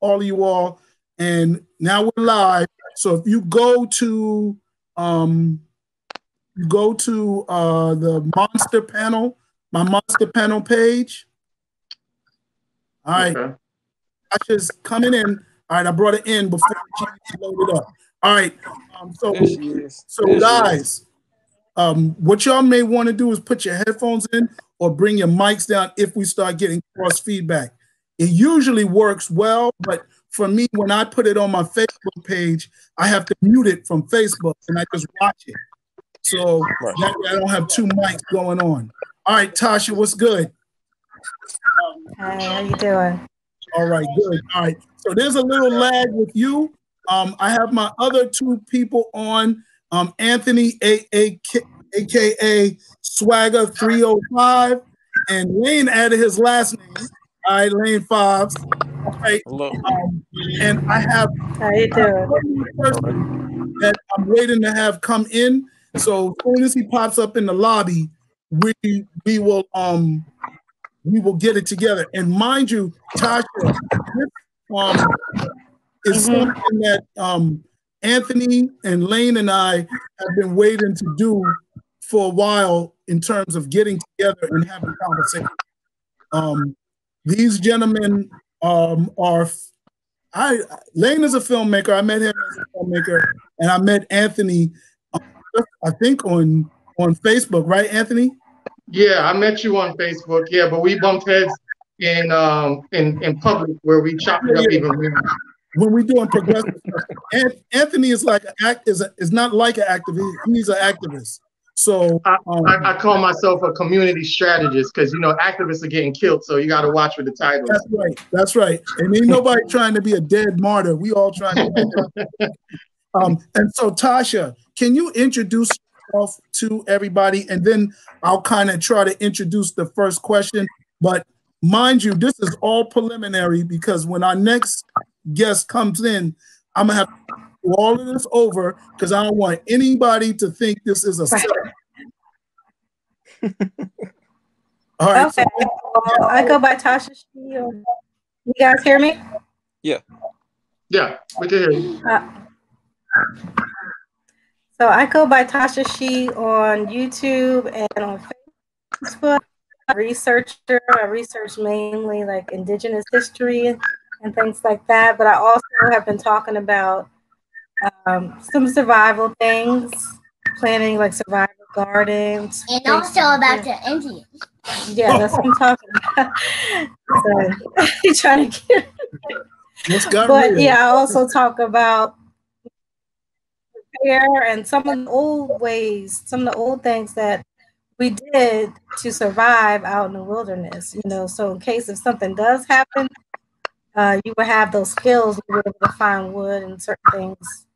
all of you all. And now we're live. So if you go to um, you go to uh, the monster panel, my monster panel page. All right, okay. I just coming in. All right, I brought it in before she loaded up. All right, um, so so guys, um, what y'all may want to do is put your headphones in or bring your mics down if we start getting cross feedback. It usually works well, but for me, when I put it on my Facebook page, I have to mute it from Facebook and I just watch it. So right. that way I don't have two mics going on. All right, Tasha, what's good? Hey, how you doing? All right, good. All right. So there's a little lag with you. Um, I have my other two people on um, Anthony, a- a- aka Swagger 305, and Lane added his last name. All right, Lane Fobbs. Right. Hello. Um, and I have how you doing? that I'm waiting to have come in. So as soon as he pops up in the lobby, we we will um we will get it together. And mind you, Tasha, this um is mm-hmm. something that um Anthony and Lane and I have been waiting to do for a while in terms of getting together and having conversation. Um, these gentlemen um, are. I Lane is a filmmaker. I met him as a filmmaker, and I met Anthony. Um, I think on on Facebook, right, Anthony? Yeah, I met you on Facebook. Yeah, but we bumped heads in um in in public where we chopped it up yeah. even more when we're doing progressive. Anthony is like act is a, is not like an activist. He's an activist. So I, um, I, I, call myself a community strategist because you know activists are getting killed, so you got to watch with the titles. That's right. That's right. And ain't nobody trying to be a dead martyr. We all trying to. um, and so Tasha, can you introduce yourself to everybody, and then I'll kind of try to introduce the first question. But mind you, this is all preliminary because when our next guest comes in, I'm gonna have to all of this over because I don't want anybody to think this is a set. all right. Okay. So, well, I go by Tasha You guys hear me? Yeah. Yeah, we can hear you. Uh, so I go by Tasha Xi on YouTube and on Facebook. A researcher. I research mainly like indigenous history and things like that. But I also have been talking about um, some survival things, planning like survival gardens, and also about the Indians. Yeah, that's what I'm talking about. so, trying to get. but real. yeah, I also talk about repair and some of the old ways, some of the old things that we did to survive out in the wilderness. You know, so in case if something does happen, uh, you would have those skills, you were able to find wood and certain things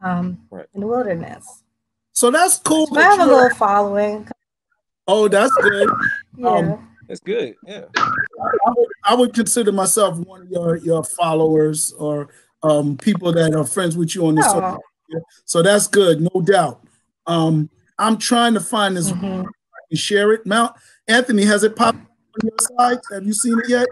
um, right. in the wilderness. So that's cool. So I have a little following. Oh, that's good. yeah. Um, that's good. Yeah. I would, I would, consider myself one of your, your followers or um, people that are friends with you on this. Oh. So that's good, no doubt. Um, I'm trying to find this mm-hmm. and share it. Mount Anthony, has it popped on your side? Have you seen it yet?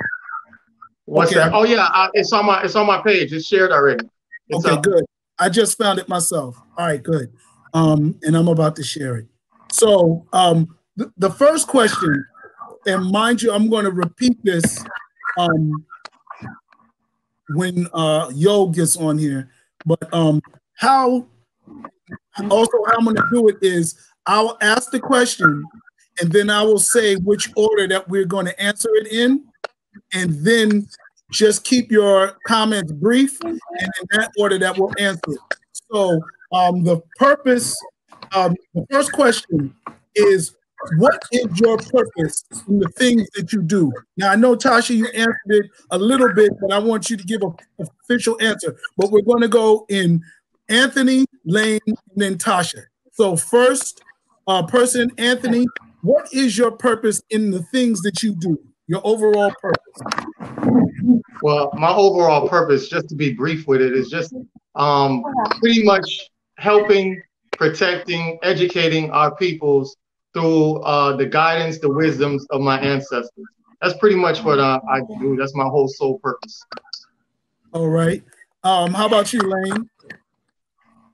What's okay. that? Oh yeah, I, it's on my it's on my page. It's shared already. It's okay, up. good. I just found it myself. All right, good. Um, and I'm about to share it. So um, th- the first question, and mind you, I'm going to repeat this um, when uh, Yoh gets on here. But um, how also how I'm going to do it is I'll ask the question, and then I will say which order that we're going to answer it in and then just keep your comments brief and in that order that we'll answer. So um, the purpose, um, the first question is what is your purpose in the things that you do? Now I know Tasha, you answered it a little bit, but I want you to give an official answer. But we're going to go in Anthony, Lane, and then Tasha. So first uh, person, Anthony, what is your purpose in the things that you do? Your overall purpose? Well, my overall purpose, just to be brief with it, is just um, pretty much helping, protecting, educating our peoples through uh, the guidance, the wisdoms of my ancestors. That's pretty much what uh, I do. That's my whole sole purpose. All right. Um, how about you, Lane?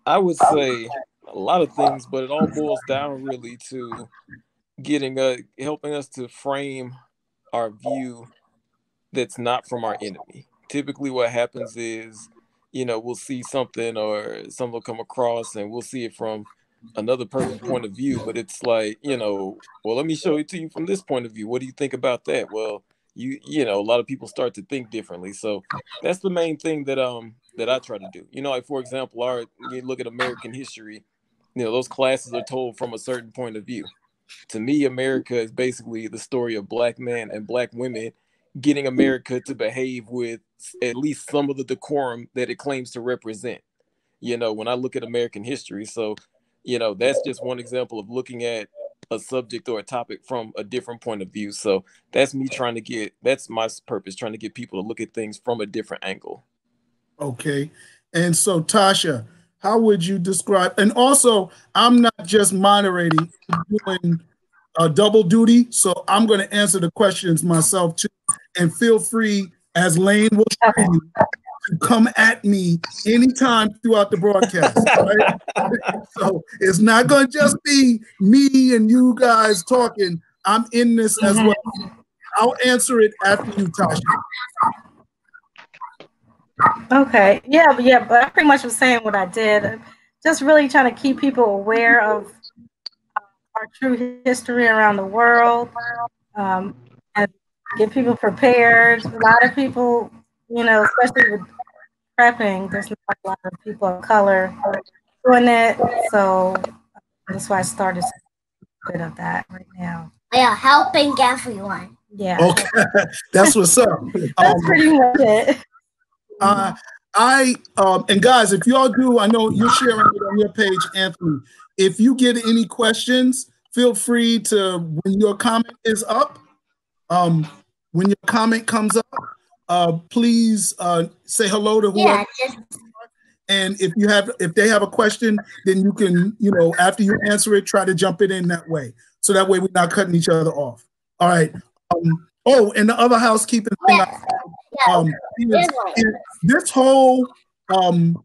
I would say a lot of things, but it all boils down really to getting a helping us to frame our view that's not from our enemy. Typically, what happens is, you know, we'll see something or something will come across, and we'll see it from another person's point of view. But it's like, you know, well, let me show it to you from this point of view. What do you think about that? Well, you you know, a lot of people start to think differently. So that's the main thing that um that I try to do. You know, like for example, our you look at American history, you know, those classes are told from a certain point of view. To me, America is basically the story of black men and black women getting America to behave with at least some of the decorum that it claims to represent. You know, when I look at American history, so you know, that's just one example of looking at a subject or a topic from a different point of view. So that's me trying to get that's my purpose, trying to get people to look at things from a different angle. Okay. And so Tasha, how would you describe and also I'm not just moderating, doing a double duty. So I'm going to answer the questions myself too. And feel free, as Lane will show you, to come at me anytime throughout the broadcast. Right? so it's not going to just be me and you guys talking. I'm in this as mm-hmm. well. I'll answer it after you, Tasha. Okay. Yeah, but yeah, but I pretty much was saying what I did. Just really trying to keep people aware of our true history around the world um, and get people prepared. A lot of people, you know, especially with prepping, there's not a lot of people of color doing it. So that's why I started a bit of that right now. Yeah, helping everyone. Yeah. Okay. That's what's up. That's Um, pretty much it. Uh, I um, and guys, if y'all do, I know you're sharing it on your page, Anthony. If you get any questions, feel free to when your comment is up. Um, when your comment comes up, uh, please uh, say hello to whoever. Yeah, And if you have, if they have a question, then you can, you know, after you answer it, try to jump it in that way. So that way we're not cutting each other off. All right. Um, oh, and the other housekeeping thing. Yeah, um, is- is this whole um,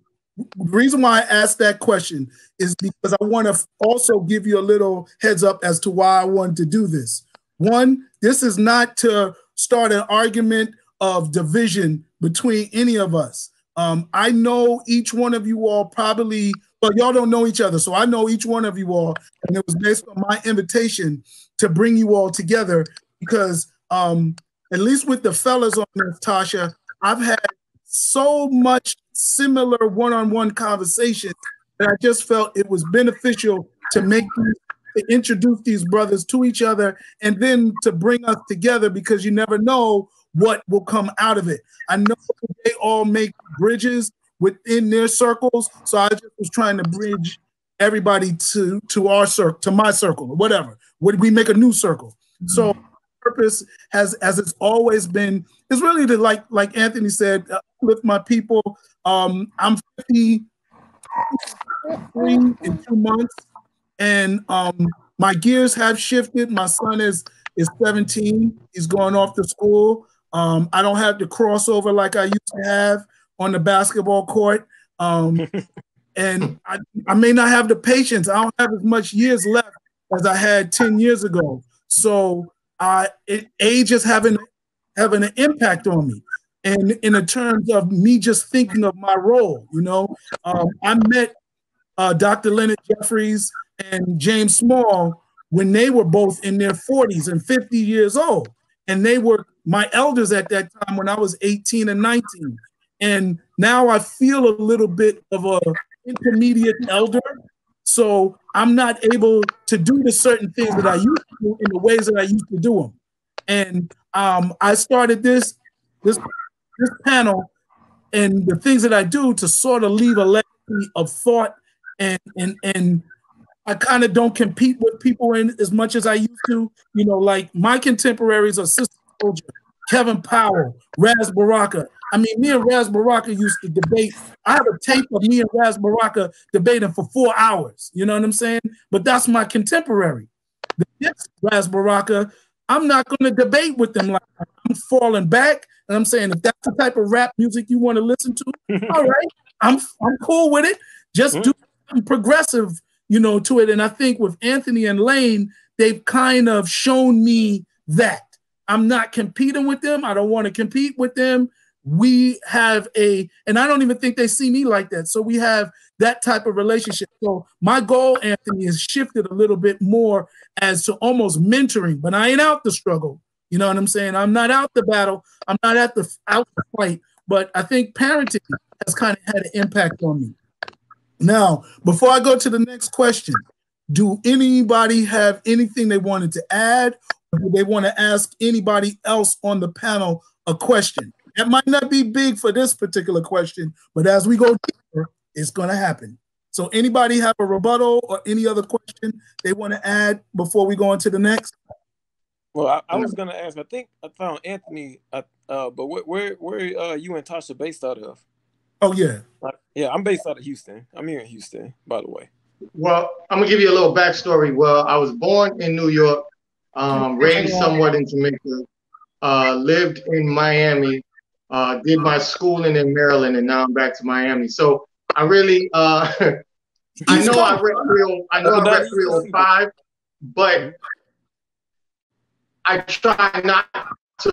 reason why I asked that question is because I want to also give you a little heads up as to why I wanted to do this. One, this is not to start an argument of division between any of us. Um, I know each one of you all probably, but y'all don't know each other. So I know each one of you all, and it was based on my invitation to bring you all together because um, at least with the fellas on this, Tasha, I've had so much similar one-on-one conversations that I just felt it was beneficial to make to introduce these brothers to each other and then to bring us together because you never know what will come out of it. I know they all make bridges within their circles, so I just was trying to bridge everybody to to our circle, to my circle, or whatever. Would we make a new circle? So mm-hmm. Purpose has as it's always been is really to like like Anthony said, uh, with my people. Um, I'm 53 in two months, and um, my gears have shifted. My son is is 17. He's going off to school. Um, I don't have the crossover like I used to have on the basketball court. Um, and I, I may not have the patience. I don't have as much years left as I had 10 years ago. So uh, it, age is having having an impact on me. And in the terms of me just thinking of my role, you know, um, I met uh, Dr. Leonard Jeffries and James Small when they were both in their 40s and 50 years old. And they were my elders at that time when I was 18 and 19. And now I feel a little bit of a intermediate elder. So I'm not able to do the certain things that I used to do in the ways that I used to do them. And um, I started this this this panel and the things that I do to sort of leave a legacy of thought and and and I kind of don't compete with people in as much as I used to. You know, like my contemporaries are Sister Souljah, Kevin Powell, Ras Baraka. I mean, me and Ras Baraka used to debate. I have a tape of me and Ras Baraka debating for four hours. You know what I'm saying? But that's my contemporary. The next Ras Baraka, I'm not going to debate with them like that. I'm falling back And I'm saying if that's the type of rap music you want to listen to, all right, I'm I'm cool with it. Just do mm. progressive, you know, to it. And I think with Anthony and Lane, they've kind of shown me that. I'm not competing with them. I don't want to compete with them. We have a, and I don't even think they see me like that. So we have that type of relationship. So my goal, Anthony, has shifted a little bit more as to almost mentoring, but I ain't out the struggle. You know what I'm saying? I'm not out the battle. I'm not at the out the fight. But I think parenting has kind of had an impact on me. Now, before I go to the next question, do anybody have anything they wanted to add? Or do they want to ask anybody else on the panel a question? That might not be big for this particular question, but as we go deeper, it's going to happen. So, anybody have a rebuttal or any other question they want to add before we go into the next? Well, I, I was going to ask. I think I found Anthony, uh, uh, but where where where uh, you and Tasha based out of? Oh yeah, yeah. I'm based out of Houston. I'm here in Houston, by the way. Well, I'm gonna give you a little backstory. Well, I was born in New York, um, raised somewhat in Jamaica, uh, lived in Miami, uh, did my schooling in Maryland, and now I'm back to Miami. So I really, uh, I know I read 30, I know I read 305, but I try not to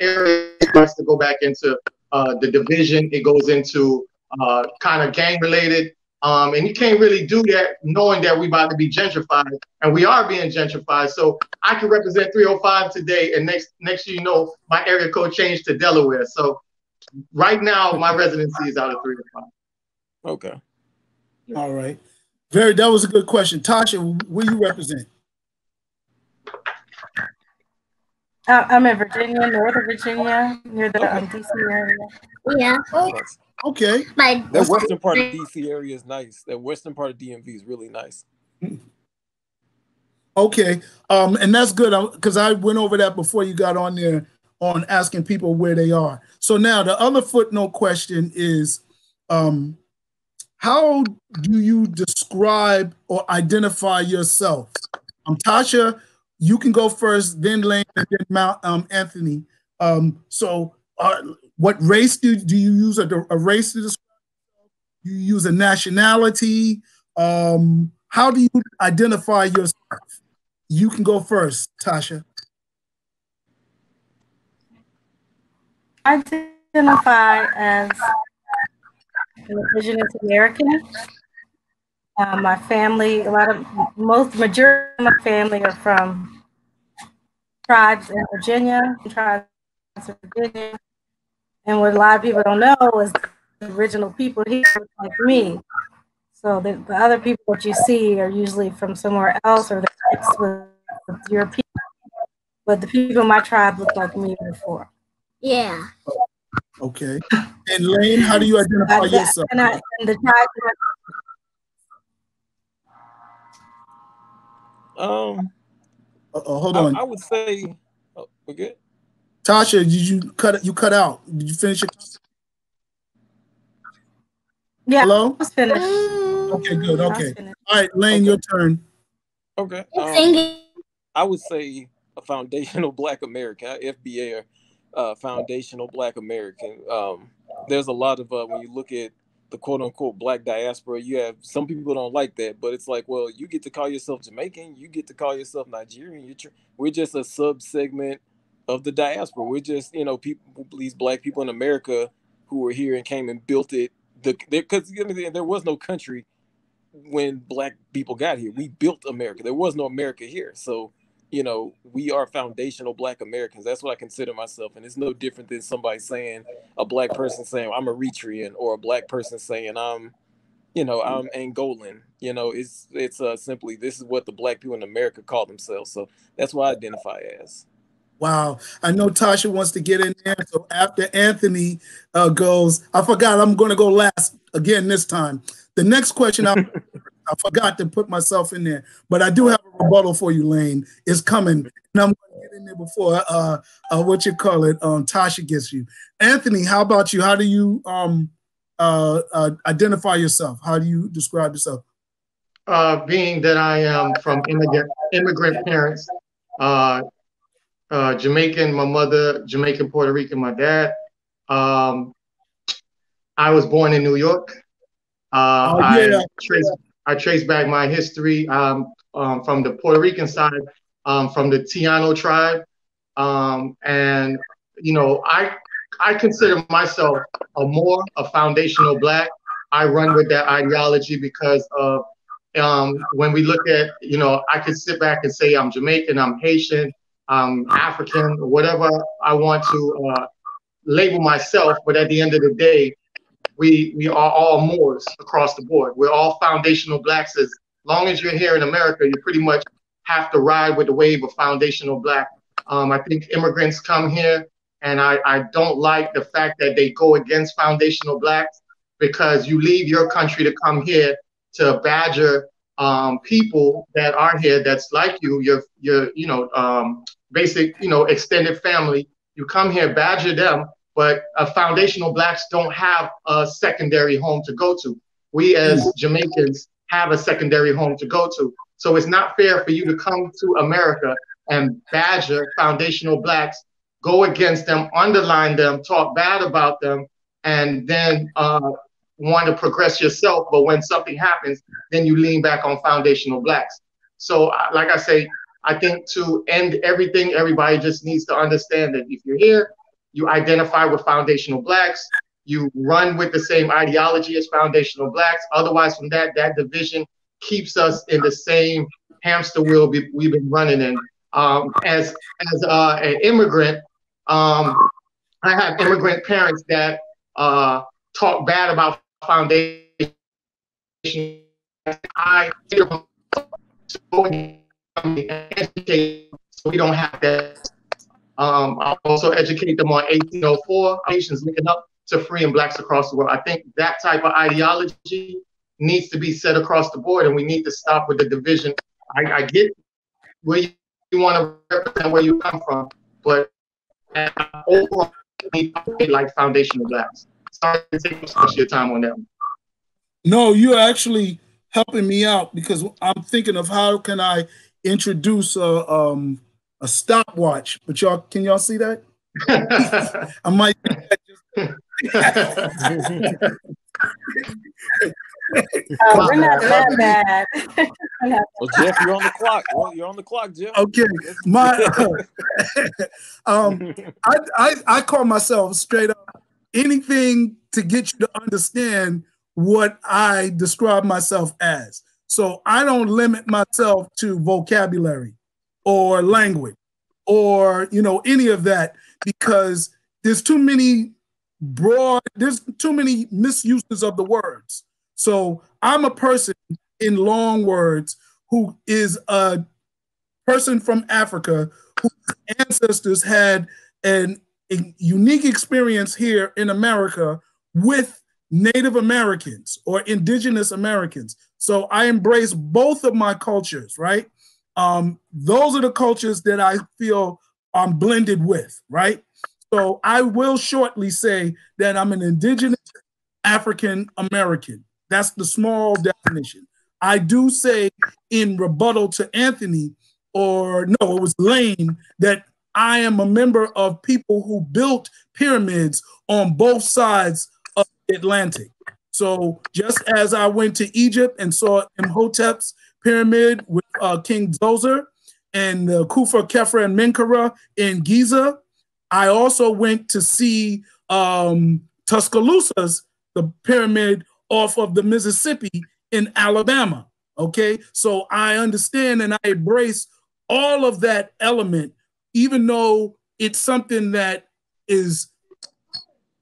areas to go back into uh, the division. It goes into uh, kind of gang related. Um, and you can't really do that knowing that we're about to be gentrified, and we are being gentrified. So I can represent 305 today, and next next year, you know, my area code changed to Delaware. So right now, my residency is out of 305. Okay. All right. Very. That was a good question, Tasha. Where you represent? Uh, I'm in Virginia, Northern Virginia, near the um, DC area. Yeah. Okay. My That western part of DC area is nice. That western part of DMV is really nice. Okay. Um, and that's good because I went over that before you got on there on asking people where they are. So now the other footnote question is um, how do you describe or identify yourself? Um, Tasha, you can go first, then Lane, and then Mount um, Anthony. Um, so, uh, what race do, do you use a, a race to describe? You use a nationality. Um, how do you identify yourself? You can go first, Tasha. I identify as an indigenous American. Uh, my family, a lot of most majority of my family are from tribes in Virginia, tribes in Virginia, and what a lot of people don't know is the original people here like me. So the, the other people that you see are usually from somewhere else or they're mixed with, with European. But the people in my tribe look like me before. Yeah. Okay. And Lane, how do you identify Uh, yeah, yourself? and, I, and the tribe Um, Uh, uh, hold on, I would say oh, we're good. Tasha. Did you cut? You cut out. Did you finish it? yeah, Hello? I was finished. Okay, good. Okay. All right, Lane, your turn. Okay. Um, Singing. I would say a foundational Black American, uh, FBA, uh, foundational Black American. Um, there's a lot of uh, when you look at the quote unquote Black diaspora, you have some people don't like that, but it's like, well, you get to call yourself Jamaican, you get to call yourself Nigerian. Tr- we're just a sub segment of the diaspora. We're just you know people, these Black people in America who were here and came and built it. The because there was no country when black people got here. We built America. There was no America here. So, you know, we are foundational black Americans. That's what I consider myself. And it's no different than somebody saying a black person saying I'm Eritrean or a black person saying I'm, you know, I'm Angolan. You know, it's it's uh, simply this is what the black people in America call themselves. So that's what I identify as. Wow. I know Tasha wants to get in there. So after Anthony uh, goes, I forgot I'm going to go last again this time. The next question, I, I forgot to put myself in there, but I do have a rebuttal for you, Lane. It's coming. And I'm going to get in there before uh, uh, what you call it, um, Tasha gets you. Anthony, how about you? How do you um, uh, uh, identify yourself? How do you describe yourself? Uh, being that I am from immigrant immigrant parents, uh, uh, Jamaican, my mother, Jamaican, Puerto Rican, my dad. Um, I was born in New York. Uh, Oh, yeah. I trace I trace back my history um, um, from the Puerto Rican side, um, from the Taino tribe, um, and you know I I consider myself a more a foundational black. I run with that ideology because of um, when we look at you know I could sit back and say I'm Jamaican, I'm Haitian, I'm African, whatever I want to uh, label myself, but at the end of the day, we we are all Moors across the board. We're all foundational blacks. As long as you're here in America, you pretty much have to ride with the wave of foundational black. Um, I think immigrants come here, and I, I don't like the fact that they go against foundational blacks because you leave your country to come here to badger um, people that are here that's like you, your your you know um, basic you know extended family. You come here, badger them, but uh, foundational blacks don't have a secondary home to go to. We as Jamaicans have a secondary home to go to. So it's not fair for you to come to America and badger foundational blacks, go against them, underline them, talk bad about them, and then uh, want to progress yourself. But when something happens, then you lean back on foundational blacks. So, uh, like I say, I think to end everything, everybody just needs to understand that if you're here, you identify with foundational blacks, you run with the same ideology as foundational blacks. Otherwise, from that, that division keeps us in the same hamster wheel we, we've been running in. Um, as as uh, an immigrant, um, I have immigrant parents that uh, talk bad about foundation. I so we don't have that. Um, I also educate them on 1804, nations linking up to free and blacks across the world. I think that type of ideology needs to be set across the board, and we need to stop with the division. I, I get where you, you want to represent where you come from, but overall, like foundational blacks. Sorry to take much your time on that. one. No, you're actually helping me out because I'm thinking of how can I introduce a um a stopwatch. But y'all, can y'all see that? I might. Uh, we're not that bad. Well, Jeff, you're on the clock. You're on the clock, Jeff. Okay, my um, I, I I call myself straight up anything to get you to understand what I describe myself as. So I don't limit myself to vocabulary or language or you know any of that because there's too many broad there's too many misuses of the words. So I'm a person in long words who is a person from Africa whose ancestors had an, a unique experience here in America with Native Americans or indigenous Americans. So I embrace both of my cultures, right? Um, those are the cultures that I feel I'm blended with, right? So I will shortly say that I'm an indigenous African American. That's the small definition. I do say in rebuttal to Anthony, or no, it was Lane, that I am a member of people who built pyramids on both sides of the Atlantic. So just as I went to Egypt and saw Imhotep's pyramid with uh, King Zoser and the Khufu, Khafre, and Menkaure in Giza, I also went to see um, Tuscaloosa's, the pyramid off of the Mississippi in Alabama. Okay, so I understand and I embrace all of that element, even though it's something that is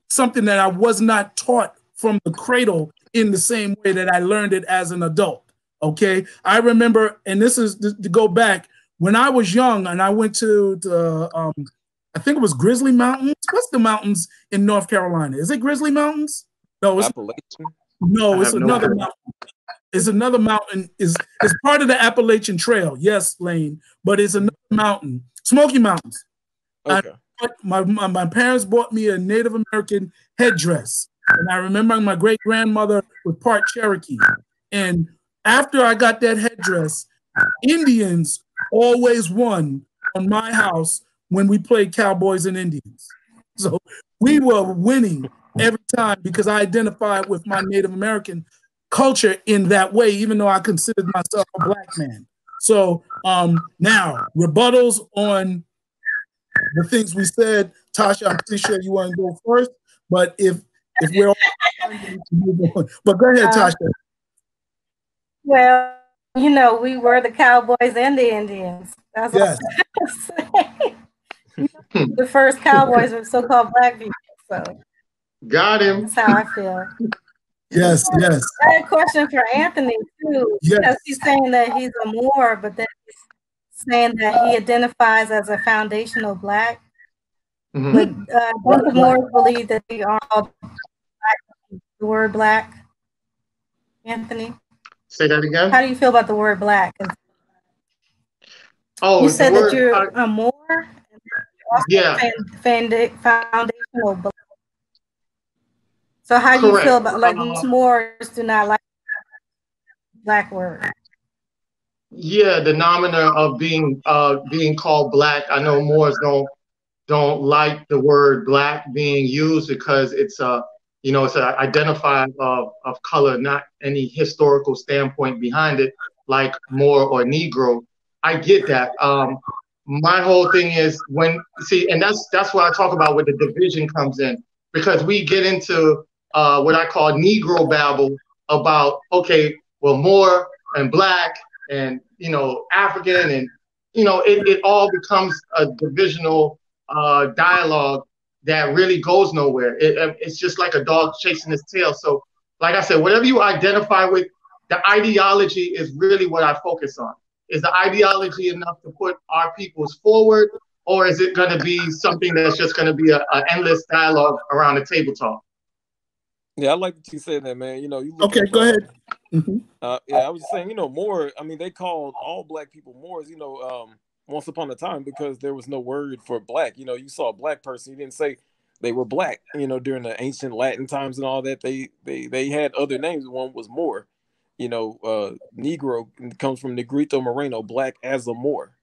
something that I was not taught from the cradle in the same way that I learned it as an adult. Okay, I remember, and this is to, to go back when I was young and I went to the, um, I think it was Grizzly Mountains. What's the mountains in North Carolina? Is it Grizzly Mountains? No, it's Appalachian. no, it's have no another idea. mountain. It's another mountain. Is it's part of the Appalachian Trail? Yes, Lane, but it's another mountain. Smoky Mountains. Okay. My, my my parents bought me a Native American headdress, and I remember my great grandmother was part Cherokee. And after I got that headdress, Indians always won on my house when we played Cowboys and Indians. So we were winning every time because I identified with my Native American culture in that way, even though I considered myself a black man. So um, now rebuttals on the things we said. Tasha, I'm pretty sure you want to go first, but if if we're all but go ahead, uh, Tasha. Well, you know, we were the Cowboys and the Indians. That's yes. the first Cowboys were so-called black people. So got him. That's how I feel. Yes, yes. I had a question for Anthony too. Yes. Because he's saying that he's a Moor, but then he's saying that he identifies as a foundational black. Mm-hmm. But uh, both the Moors believe that they are all black, the word black. Anthony? Say that again. How do you feel about the word black? Oh, you said word, that you're a Moor. Yeah. Foundational black. So how do you feel about like uh, Moors do not like black word? Yeah, the nomenon of being uh being called black. I know Moors don't don't like the word black being used because it's a you know it's an identifier of, of color, not any historical standpoint behind it, like Moor or Negro. I get that. Um, my whole thing is when see, and that's that's what I talk about where the division comes in because we get into uh, what I call Negro babble about okay, well, Moor and black and you know African and you know it, it all becomes a divisional uh, dialogue that really goes nowhere. It, it's just like a dog chasing his tail. So, like I said, whatever you identify with, the ideology is really what I focus on. Is the ideology enough to put our peoples forward, or is it going to be something that's just going to be an endless dialogue around a table talk? Yeah, I like that you said that, man. You know, you okay. Go ahead. Mm-hmm. Uh, yeah, I was just saying, you know, more. I mean, they called all black people Moors. You know, um, once upon a time because there was no word for black. You know, you saw a black person, you didn't say they were black. You know, during the ancient Latin times and all that, they they they had other names. One was Moor. You know, uh, Negro comes from Negrito Moreno, black as a Moor.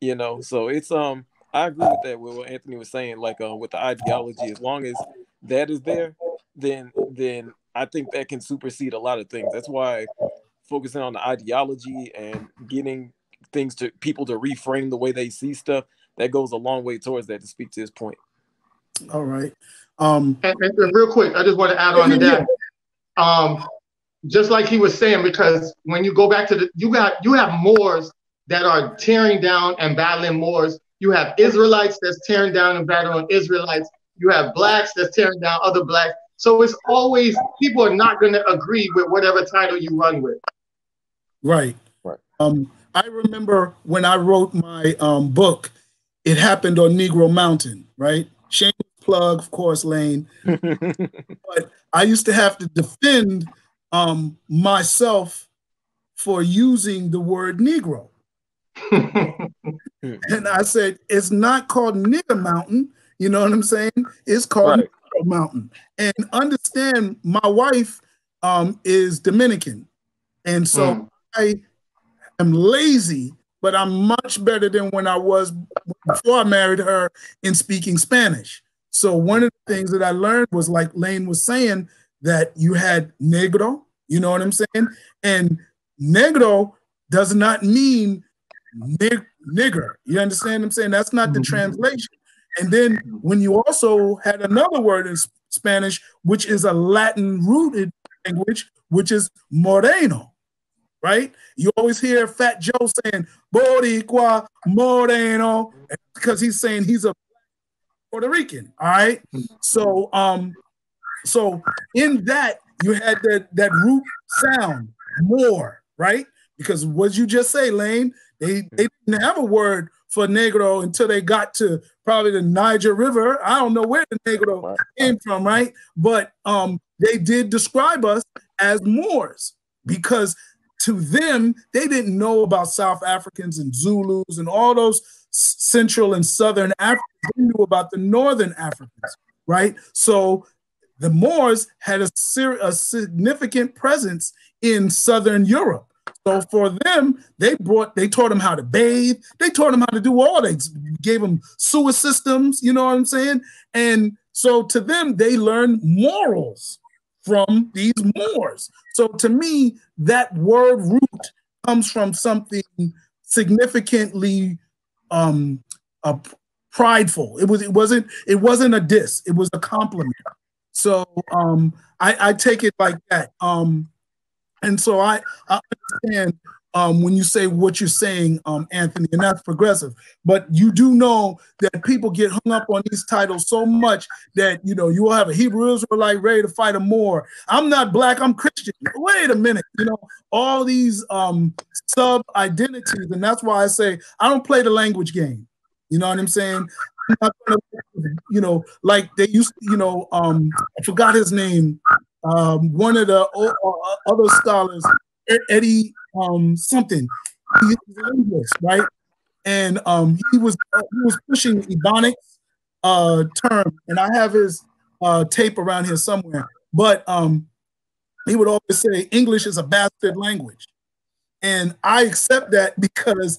You know, so it's um. I agree with that. With what Anthony was saying, like uh, with the ideology, as long as that is there, then then I think that can supersede a lot of things. That's why focusing on the ideology and getting things to people to reframe the way they see stuff that goes a long way towards that to speak to his point all right um and, and real quick i just want to add on to that um just like he was saying because when you go back to the you got you have moors that are tearing down and battling moors you have israelites that's tearing down and battling israelites you have blacks that's tearing down other blacks so it's always people are not going to agree with whatever title you run with. Right. Right. Um, I remember when I wrote my um, book, it happened on Negro Mountain, right? Shameless plug, of course, Lane. but I used to have to defend um, myself for using the word Negro. and I said, it's not called Nigger Mountain. You know what I'm saying? It's called right. Mountain. And understand, my wife um, is Dominican, and so mm. I am lazy, but I'm much better than when I was before I married her in speaking Spanish. So one of the things that I learned was like Lane was saying that you had negro, you know what I'm saying? And negro does not mean nig- nigger. You understand what I'm saying? That's not the mm-hmm. translation. And then when you also had another word in Spanish, which is a Latin rooted language, which is moreno, right? You always hear Fat Joe saying Boricua, moreno, because he's saying he's a Puerto Rican, all right? So, um, so in that, you had that, that root sound, more, right? Because what you just say, Lane, they, they didn't have a word for Negro until they got to probably the Niger River. I don't know where the Negro came from, right? But um, they did describe us as Moors because to them, they didn't know about South Africans and Zulus and all those Central and Southern Africans. They knew about the Northern Africans, right? So the Moors had a, a significant presence in Southern Europe. So for them, they brought, they taught them how to bathe. They taught them how to do all. They gave them sewer systems. You know what I'm saying? And so to them, they learned morals from these Moors. So to me, that word root comes from something significantly um, uh, prideful. It was. It wasn't. It wasn't a diss. It was a compliment. So um, I, I take it like that. Um, and so I, I understand um, when you say what you're saying, um, Anthony, and that's progressive. But you do know that people get hung up on these titles so much that you know you will have a Hebrew Israelite ready to fight a Moor. I'm not black, I'm Christian. Wait a minute, you know all these um, sub identities, and that's why I say I don't play the language game. You know what I'm saying? I'm not gonna, you know, like they used, you know, um, I forgot his name. Um, one of the uh, other scholars, Eddie um, something. He's linguist, right? And um, he was uh, he was pushing Ebonics uh, term, and I have his uh, tape around here somewhere. But um, he would always say English is a bastard language, and I accept that because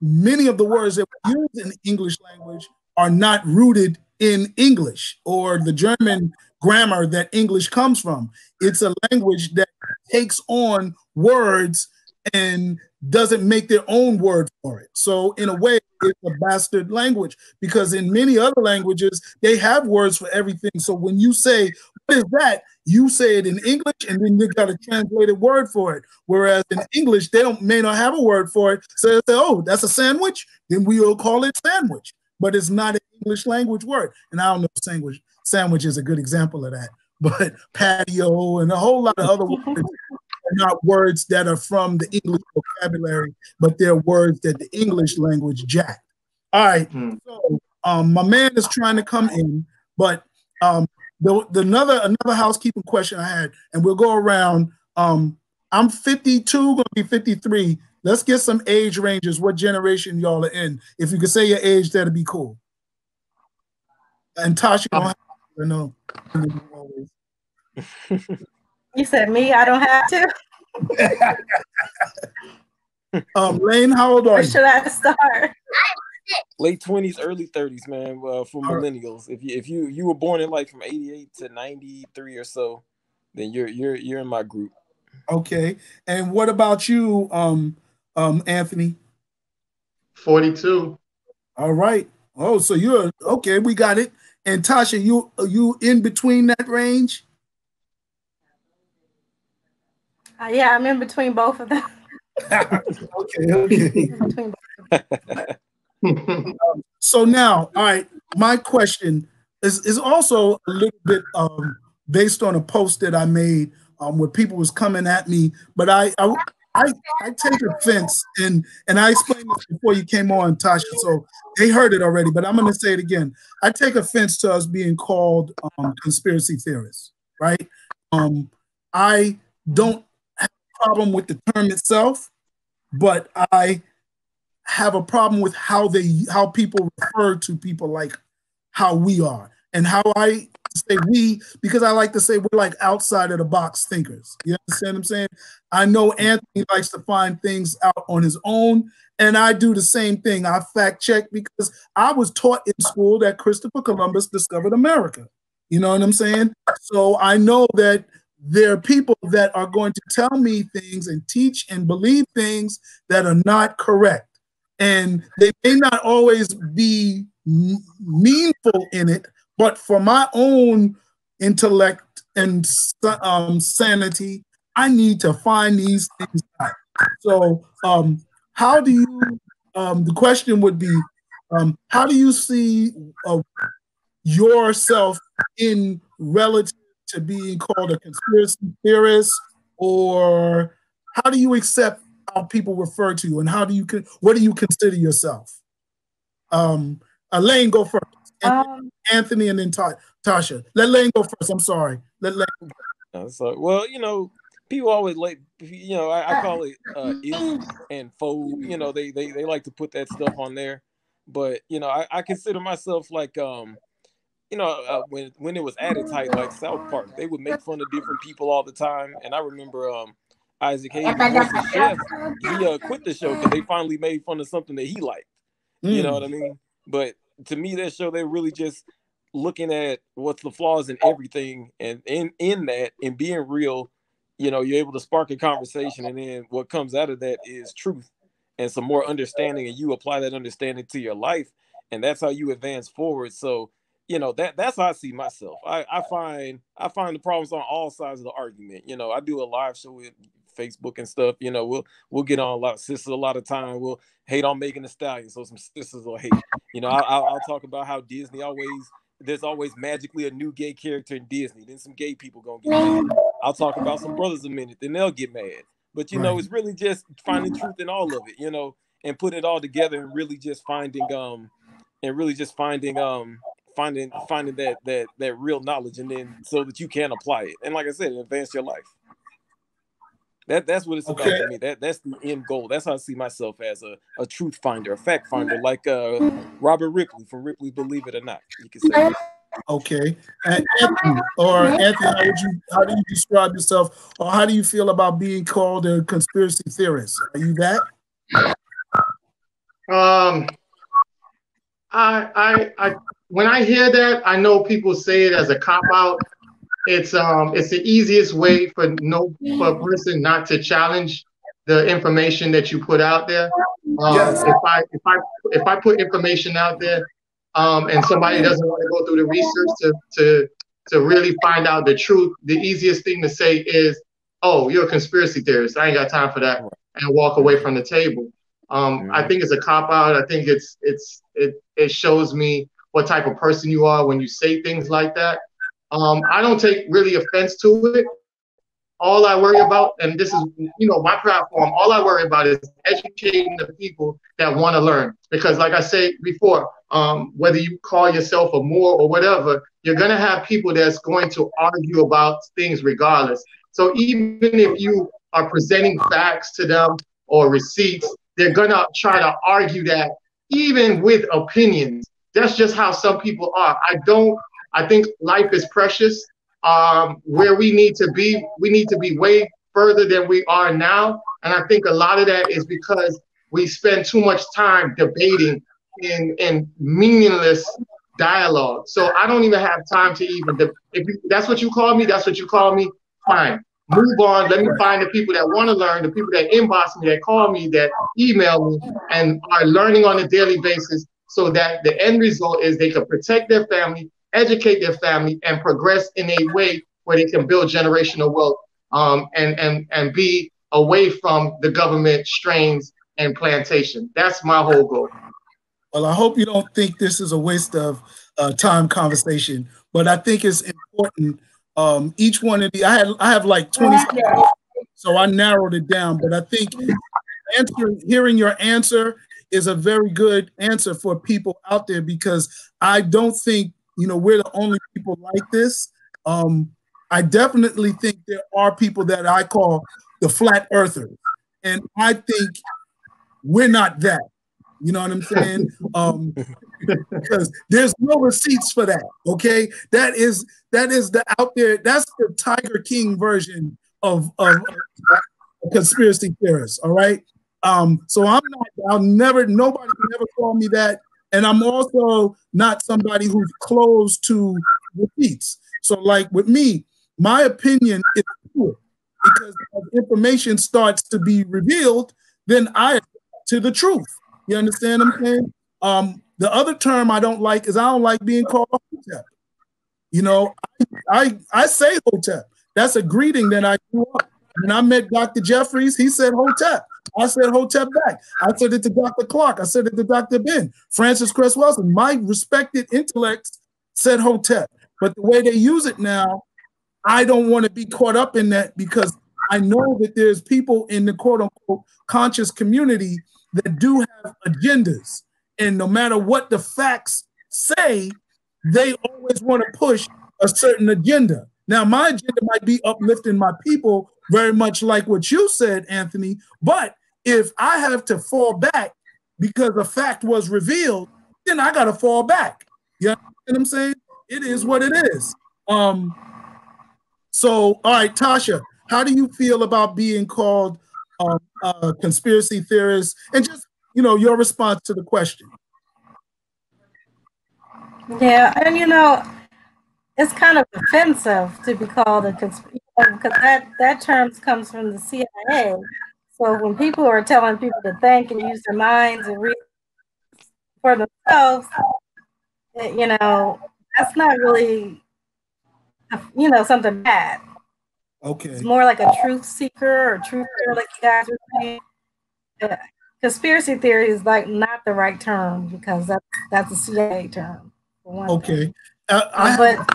many of the words that we use in the English language are not rooted in English or the German grammar that English comes from. It's a language that takes on words and doesn't make their own word for it. So in a way, it's a bastard language because in many other languages, they have words for everything. So when you say, what is that? You say it in English and then you got a translated word for it. Whereas in English, they don't may not have a word for it. So they say, oh, that's a sandwich, then we'll call it sandwich. But it's not an English language word. And I don't know sandwich sandwich is a good example of that. But patio and a whole lot of other words not words that are from the English vocabulary, but they're words that the English language jacked. All right. Hmm. So um, my man is trying to come in, but um, the, the another another housekeeping question I had, and we'll go around. Um, I'm 52, gonna be 53. Let's get some age ranges. What generation y'all are in? If you could say your age, that'd be cool. And Tasha, you don't have to know. You said me, I don't have to. um, Lane, how old are Where you? should I start? Late twenties, early thirties, man. Uh, for millennials, if you if you you were born in like from eighty eight to ninety three or so, then you're you're you're in my group. Okay, and what about you, um, um, Anthony? Forty two. All right. Oh, so you're okay. We got it. And Tasha, you you in between that range? Uh, yeah, I'm in between both of them. okay, okay. so now, all right, my question is, is also a little bit um, based on a post that I made um, where people was coming at me, but I, I I, I take offense and and I explained this before you came on, Tasha. So they heard it already, but I'm going to say it again. I take offense to us being called um, conspiracy theorists, right? Um, I don't problem with the term itself, but I have a problem with how they how people refer to people like how we are and how I say we because I like to say we're like outside of the box thinkers. You understand what I'm saying? I know Anthony likes to find things out on his own, and I do the same thing. I fact check because I was taught in school that Christopher Columbus discovered America. You know what I'm saying? So I know that there are people that are going to tell me things and teach and believe things that are not correct. And they may not always be meaningful in it, but for my own intellect and um, sanity, I need to find these things out. So, um, how do you, um, the question would be, um, how do you see uh, yourself in relative to being called a conspiracy theorist, or how do you accept how people refer to you, and how do you what do you consider yourself? Um, Elaine, go first. Um, Anthony, and then Tasha. Let Lane go first. I'm sorry. Let Lane. Uh, so, well, you know, people always like, you know, I, I call it uh, if and foe. You know, they they they like to put that stuff on there, but you know, I, I consider myself like um you know, uh, when when it was added tight, like South Park, they would make fun of different people all the time. And I remember um, Isaac Hayes a chef, he uh, quit the show because they finally made fun of something that he liked. Mm. You know what I mean? But to me, that show they're really just looking at what's the flaws in everything, and in in that and being real. You know, you're able to spark a conversation, and then what comes out of that is truth and some more understanding, and you apply that understanding to your life, and that's how you advance forward. So you know that that's how I see myself. I, I find I find the problems on all sides of the argument. You know, I do a live show with Facebook and stuff. You know, we'll we'll get on a lot of sisters a lot of time. We'll hate on Megan Thee Stallion, so some sisters will hate. You know, I'll, I'll talk about how Disney always there's always magically a new gay character in Disney. Then some gay people gonna get mad. I'll talk about some brothers a minute, then they'll get mad. But you right. know, it's really just finding truth in all of it. You know, and put it all together and really just finding um and really just finding um finding finding that that that real knowledge and then so that you can apply it. And like i said advance your life. That that's what it's okay. about to me. That that's the end goal. That's how i see myself as a, a truth finder a fact finder like uh robert ripley from ripley believe it or not you can say Okay, Anthony, or Anthony, how would you how do you describe yourself, or how do you feel about being called a conspiracy theorist? Are you that? Um, I I I when I hear that, I know people say it as a cop out. It's um it's the easiest way for no for a person not to challenge the information that you put out there. Um, yes. If I if I if I put information out there, um, and somebody doesn't want to go through the research to to to really find out the truth, the easiest thing to say is, "Oh, you're a conspiracy theorist. I ain't got time for that," and walk away from the table. Um, mm-hmm. I think it's a cop out. I think it's it's it it shows me what type of person you are when you say things like that. Um, I don't take really offense to it. All I worry about, and this is, you know, my platform, all I worry about is educating the people that want to learn. Because, like I said before, um, whether you call yourself a Moor or whatever, you're going to have people that's going to argue about things regardless. So even if you are presenting facts to them or receipts, they're going to try to argue that even with opinions that's just how some people are. I don't. I think life is precious. Um, where we need to be, we need to be way further than we are now. And I think a lot of that is because we spend too much time debating in in meaningless dialogue. So I don't even have time to even. De- if you, that's what you call me, that's what you call me. Fine. Move on. Let me find the people that want to learn, the people that inbox me, that call me, that email me, and are learning on a daily basis so that the end result is they can protect their family, educate their family, and progress in a way where they can build generational wealth um, and, and, and be away from the government strains and plantation. That's my whole goal. Well, I hope you don't think this is a waste of uh, time conversation, but I think it's important. Um, each one of the I had I have like 20 so I narrowed it down, but I think answering hearing your answer is a very good answer for people out there because I don't think you know we're the only people like this. Um, I definitely think there are people that I call the flat earthers, and I think we're not that. You know what I'm saying? Um, because there's no receipts for that. Okay, that is that is the out there. That's the Tiger King version of of, of conspiracy theorists. All right, um, so I'm not, I'll never, nobody can ever call me that. And I'm also not somebody who's closed to receipts. So, like with me, my opinion is pure because information starts to be revealed, then I to the truth. You understand what I'm saying? Um, the other term I don't like is I don't like being called Hotep. You know, I, I I say Hotep. That's a greeting that I grew up. When I met Dr. Jeffries, he said Hotep. I said Hotep back. I said it to Dr. Clark. I said it to Dr. Ben. Frances Cress Welsing. My respected intellects said Hotep. But the way they use it now, I don't want to be caught up in that because I know that there's people in the quote unquote conscious community that do have agendas. And no matter what the facts say, they always want to push a certain agenda. Now, my agenda might be uplifting my people, very much like what you said, Anthony. But if I have to fall back because a fact was revealed, then I got to fall back. You know what I'm saying? It is what it is. Um. So, all right, Tasha, how do you feel about being called um, a conspiracy theorist? And just you know your response to the question. Yeah, and you know, it's kind of offensive to be called a conspiracy because that that term comes from the CIA. So when people are telling people to think and use their minds and read for themselves, eh, you know, that's not really, you know, something bad. Okay. It's more like a truth seeker or truth seeker like you guys were saying. Yeah. Conspiracy theory is like not the right term because that's that's a CIA term. Okay. Uh, I, but,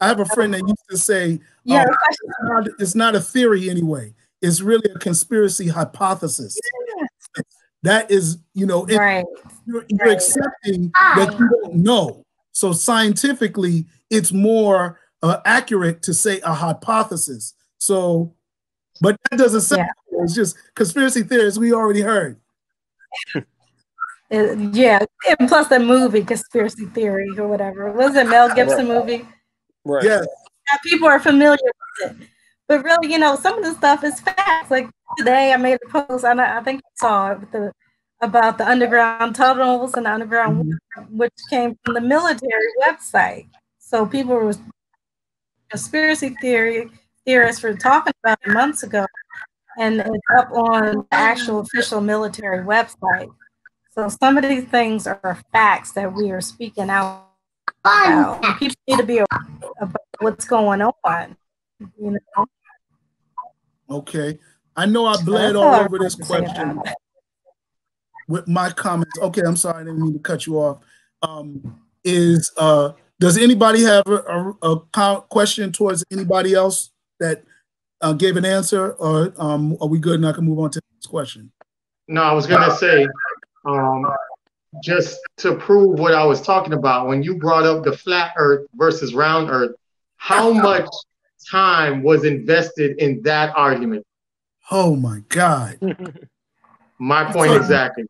I have a friend that used to say, yeah, um, it's, not, it's, not, a theory anyway. It's really a conspiracy hypothesis. Yeah. That is, you know, right. you're, you're right. accepting that you don't know. So scientifically, it's more uh, accurate to say a hypothesis. So, but that doesn't sound. Yeah. It's just conspiracy theories we already heard. Uh, yeah, and plus the movie Conspiracy Theory or whatever. Was it Mel Gibson movie? Right. Yeah. People are familiar with it. But really, you know, some of the stuff is facts. Like today I made a post, and I, I think you saw it with the about the underground tunnels and the underground mm-hmm. which came from the military website. So people were conspiracy theory theorists were talking about it months ago, and it's up on the actual official military website. So some of these things are facts that we are speaking out about. People need to be aware about what's going on. You know. Okay, I know I bled all over this question with my comments. Okay, I'm sorry, I didn't mean to cut you off. Um, is uh, does anybody have a, a, a question towards anybody else that uh, gave an answer, or um, are we good and I can move on to the next question? No, I was gonna say, um, just to prove what I was talking about, when you brought up the flat Earth versus round Earth, how much time was invested in that argument? Oh my God. my point so, exactly.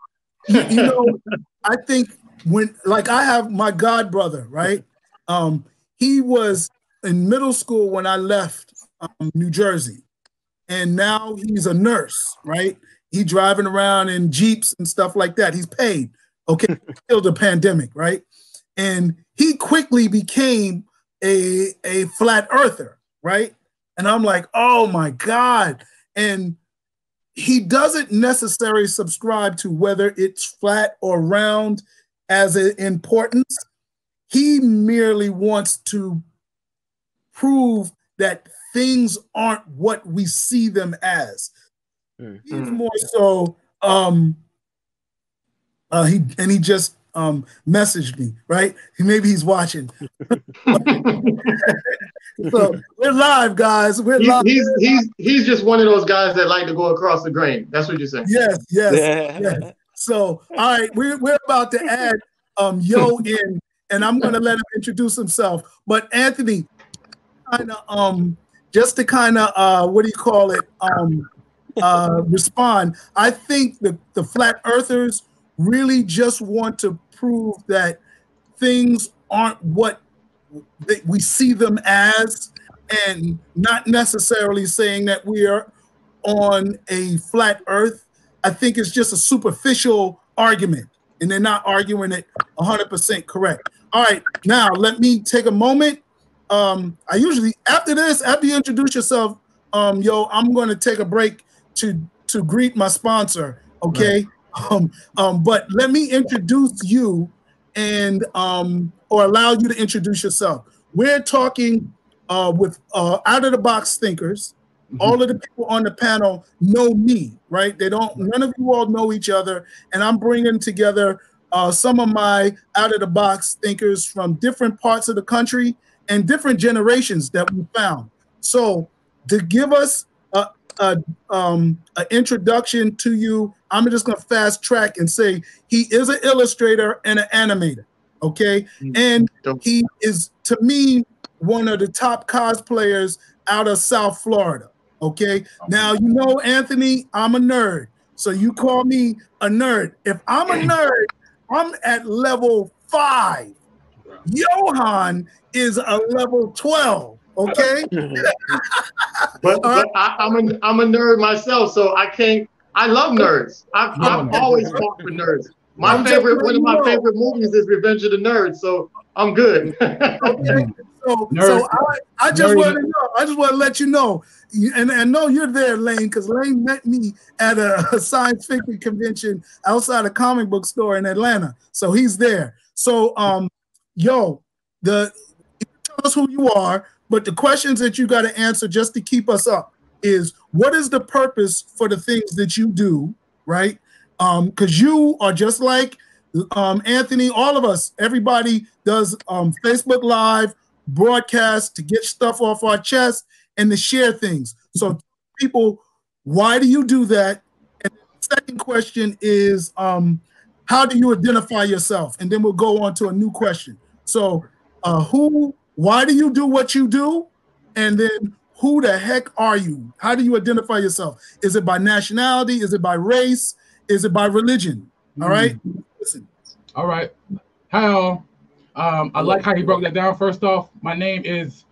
you, you know, I think when like I have my god brother, right? Um, he was in middle school when I left um, New Jersey, and now he's a nurse, right? He driving around in jeeps and stuff like that. He's paid, okay, till the pandemic, right? And he quickly became a a flat earther, right? And I'm like, oh my god! And he doesn't necessarily subscribe to whether it's flat or round as an importance. He merely wants to prove that things aren't what we see them as. Mm. He's more so um uh he and he just um messaged me, right? Maybe he's watching. so we're live, guys. We're he's, live. He's he's he's just one of those guys that like to go across the grain. That's what you're saying. Yes, yes, yeah. yes. So all right, we're we're about to add um Yoh in, and I'm gonna let him introduce himself. But Anthony, kind of um just to kind of uh what do you call it? Um uh respond. I think the the flat earthers really just want to prove that things aren't what we see them as, and not necessarily saying that we are on a flat earth. I think it's just a superficial argument, and they're not arguing it 100% correct. All right, now let me take a moment. Um, I usually, after this, after you introduce yourself, um, Yoh, I'm going to take a break to to greet my sponsor. Okay. Right. Um, um, but let me introduce you and um, or allow you to introduce yourself. We're talking uh, with uh, out of the box thinkers. Mm-hmm. All of the people on the panel know me, right? They don't. None of you all know each other, and I'm bringing together uh, some of my out of the box thinkers from different parts of the country and different generations that we found. So to give us a, a um, an introduction to you, I'm just going to fast track and say he is an illustrator and an animator. Okay. Mm-hmm. And he is, to me, one of the top cosplayers out of South Florida. Okay. Now, you know, Anthony, I'm a nerd. So you call me a nerd. If I'm a nerd, I'm at level five. Johan is a level 12. Okay. But, but I, I'm a I'm a nerd myself, so I can't. I love nerds. I've, I've always fought for nerds. My I'm favorite, one of my letting you know. favorite movies is Revenge of the Nerds, so I'm good. Okay. So, Nerd. so I, I just want to know. I just want to let you know, You- and I know you're there, Lane, because Lane met me at a, science fiction convention outside a comic book store in Atlanta. So he's there. So, um, Yoh, the tell us who you are, but the questions that you got to answer just to keep us up is what is the purpose for the things that you do, right? Um, because you are just like um, Anthony, all of us, everybody does um, Facebook Live broadcast to get stuff off our chest and to share things. So, people, why do you do that? And second question is, um, how do you identify yourself? And then we'll go on to a new question. So, uh, who, why do you do what you do? And then, who the heck are you? How do you identify yourself? Is it by nationality? Is it by race? Is it by religion? All right. Listen. All right. Hi, all. Um, I like how you broke that down. First off, my name is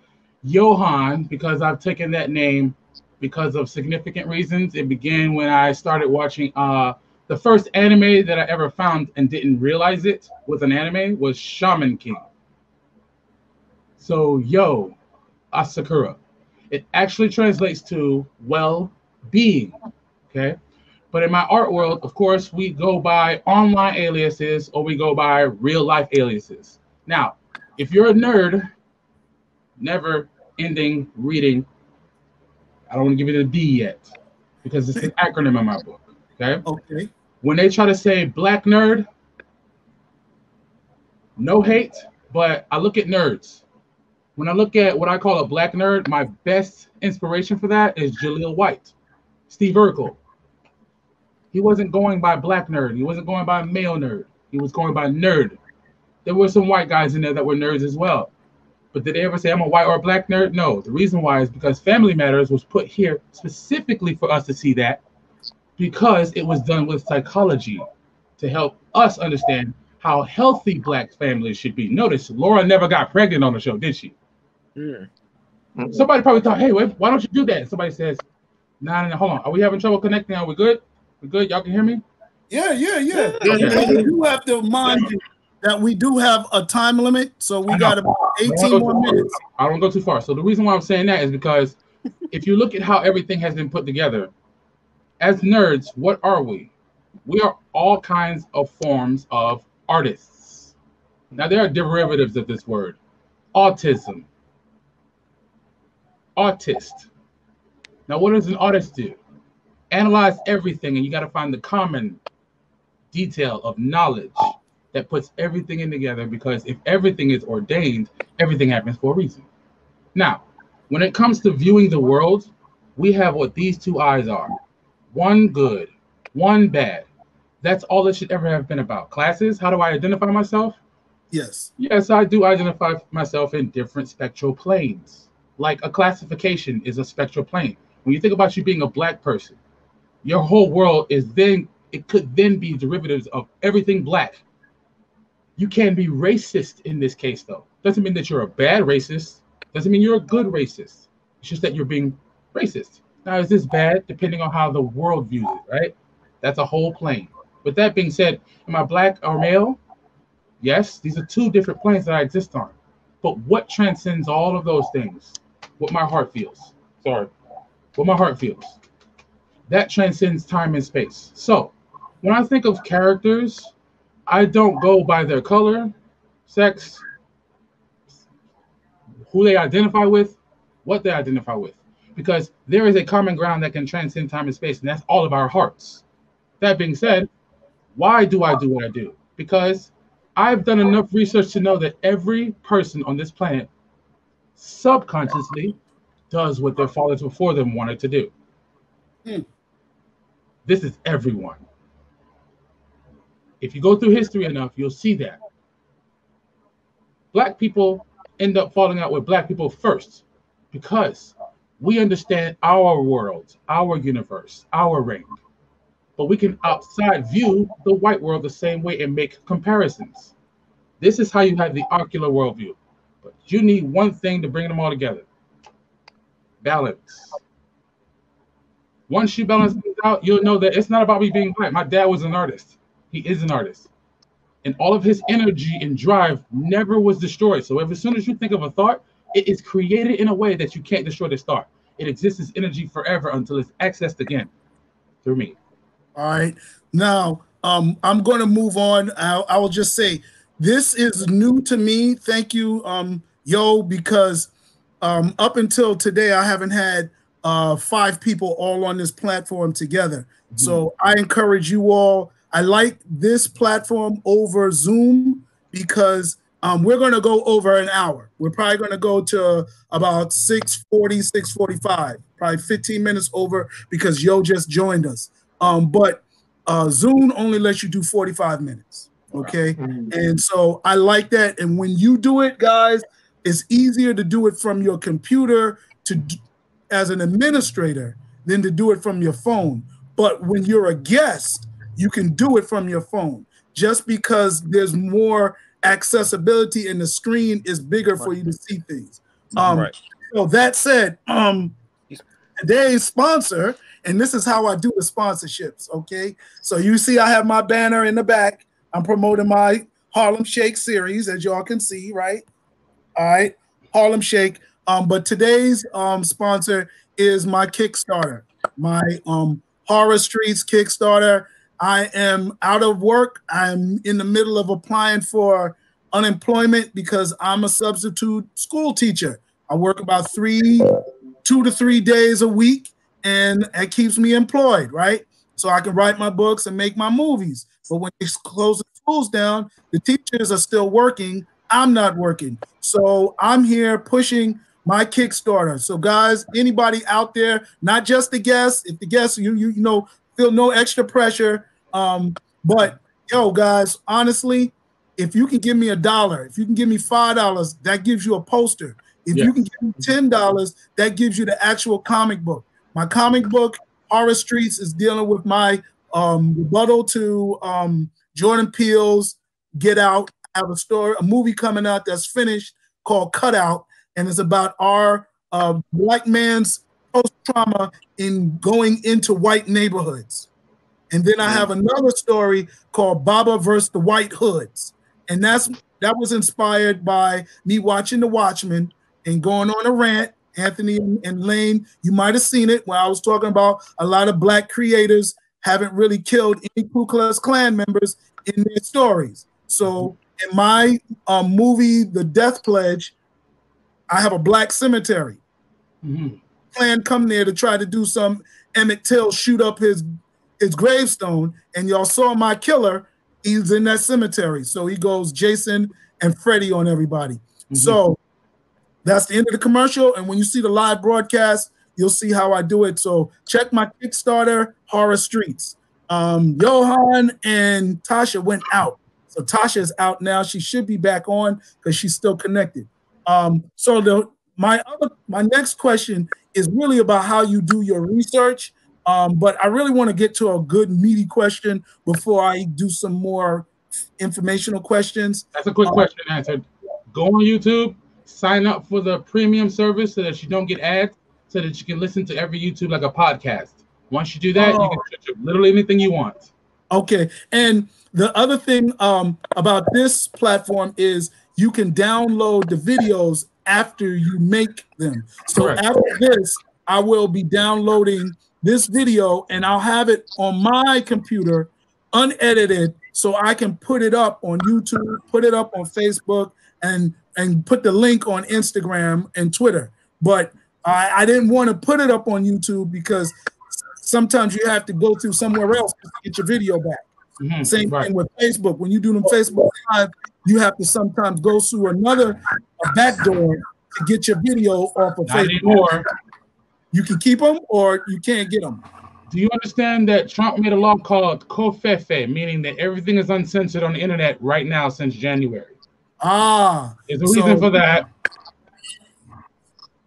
Johan because I've taken that name because of significant reasons. It began when I started watching uh, the first anime that I ever found and didn't realize it was an anime was Shaman King. So, Yoh, Asakura. It actually translates to well being. Okay. But in my art world, of course, we go by online aliases or we go by real life aliases. Now, if you're a nerd, never ending reading, I don't want to give it a D yet because it's an acronym in my book. Okay. Okay. When they try to say black nerd, no hate, but I look at nerds. When I look at what I call a black nerd, my best inspiration for that is Jaleel White, Steve Urkel. He wasn't going by black nerd. He wasn't going by male nerd. He was going by nerd. There were some white guys in there that were nerds as well. But did they ever say I'm a white or a black nerd? No. The reason why is because Family Matters was put here specifically for us to see that because it was done with psychology to help us understand how healthy black families should be. Notice Laura never got pregnant on the show, did she? Mm. Somebody probably thought, hey, wait, why don't you do that? Somebody says, nah, nah, nah, hold on. Are we having trouble connecting? Are we good? We good? Y'all can hear me? Yeah, yeah, yeah. Yeah, And yeah. we do have to mind you that we do have a time limit, so we got about 18 wanna more go minutes. far. I don't go too far. So the reason why I'm saying that is because if you look at how everything has been put together, as nerds, what are we? We are all kinds of forms of artists. Now there are derivatives of this word. Autism. Autist. Now what does an artist do? Analyze everything and you got to find the common detail of knowledge that puts everything in together because if everything is ordained, everything happens for a reason. Now, when it comes to viewing the world, we have what these two eyes are one good, one bad. That's all it should ever have been about. Classes, how do I identify myself? Yes. Yes, I do identify myself in different spectral planes. Like a classification is a spectral plane. When you think about you being a black person, your whole world is then, it could then be derivatives of everything black. You can be racist in this case, though. Doesn't mean that you're a bad racist. Doesn't mean you're a good racist. It's just that you're being racist. Now, is this bad? Depending on how the world views it, right? That's a whole plane. With that being said, am I black or male? Yes, these are two different planes that I exist on. But what transcends all of those things? What my heart feels. Sorry. What my heart feels. That transcends time and space. So when I think of characters, I don't go by their color, sex, who they identify with, what they identify with. Because there is a common ground that can transcend time and space, and that's all of our hearts. That being said, why do I do what I do? Because I've done enough research to know that every person on this planet subconsciously does what their fathers before them wanted to do. Hmm. This is everyone. If you go through history enough, you'll see that. Black people end up falling out with black people first because we understand our world, our universe, our reign. But we can outside view the white world the same way and make comparisons. This is how you have the ocular worldview. But you need one thing to bring them all together balance. Once you balance things out, you'll know that it's not about me being black. My dad was an artist. He is an artist. And all of his energy and drive never was destroyed. So if as soon as you think of a thought, it is created in a way that you can't destroy this thought. It exists as energy forever until it's accessed again through me. All right. Now, um, I'm going to move on. I'll, I will just say this is new to me. Thank you, um, yo, because um, up until today, I haven't had uh, five people all on this platform together. Mm-hmm. So I encourage you all. I like this platform over Zoom because um, we're going to go over an hour. We're probably going to go to about 640, 645, probably 15 minutes over because Yoh just joined us. Um, but uh, Zoom only lets you do 45 minutes. Okay. And so I like that. And when you do it, guys, it's easier to do it from your computer to as an administrator than to do it from your phone. But when you're a guest, you can do it from your phone just because there's more accessibility and the screen is bigger for you to see things. Um, right. So that said, um, today's sponsor, and this is how I do the sponsorships. Okay, so you see, I have my banner in the back. I'm promoting my Harlem Shake series, as y'all can see, right? All right, Harlem Shake. Um, but today's um, sponsor is my Kickstarter, my um, Horror Streets Kickstarter. I am out of work. I'm in the middle of applying for unemployment because I'm a substitute school teacher. I work about three, two to three days a week, and it keeps me employed, right? So I can write my books and make my movies. But when they close the schools down, the teachers are still working. I'm not working. So I'm here pushing my Kickstarter. So guys, anybody out there, not just the guests, if the guests you you, you know feel no extra pressure. Um, but yo, guys, honestly, if you can give me a dollar, if you can give me five dollars, that gives you a poster. If yeah. you can give me ten dollars, that gives you the actual comic book. My comic book, Horror Streets, is dealing with my um, rebuttal to um, Jordan Peele's Get Out. I have a story, a movie coming out that's finished called Cutout, and it's about our uh, black man's post trauma in going into white neighborhoods. And then I have another story called Baba versus the White Hoods. And that's that was inspired by me watching The Watchmen and going on a rant. Anthony and Lane, you might have seen it where I was talking about a lot of black creators haven't really killed any Ku Klux Klan members in their stories. So in my um, movie, The Death Pledge, I have a black cemetery. Mm-hmm. Klan come there to try to do some Emmett Till shoot up his his gravestone, and y'all saw my killer. He's in that cemetery, so he goes Jason and Freddy on everybody. Mm-hmm. So that's the end of the commercial. And when you see the live broadcast, you'll see how I do it. So check my Kickstarter, Horror Streets. Um, Johan and Tasha went out. So Tasha is out now. She should be back on because she's still connected. Um, so the my other my next question is really about how you do your research. Um, but I really want to get to a good meaty question before I do some more informational questions. That's a quick um, question answered. Go on YouTube, sign up for the premium service so that you don't get ads, so that you can listen to every YouTube like a podcast. Once you do that, oh. you can search literally anything you want. Okay. And the other thing um, about this platform is you can download the videos after you make them. So Correct. after this, I will be downloading this video and I'll have it on my computer unedited so I can put it up on YouTube, put it up on Facebook and and put the link on Instagram and Twitter. But I, I didn't want to put it up on YouTube because sometimes you have to go through somewhere else to get your video back. Mm-hmm, Same right. thing with Facebook. When you do them Facebook Live, you have to sometimes go through another back door to get your video off of Not Facebook. Anymore. You can keep them or you can't get them. Do you understand that Trump made a law called Covfefe, meaning that everything is uncensored on the internet right now since January? Ah, there's a reason so, for that.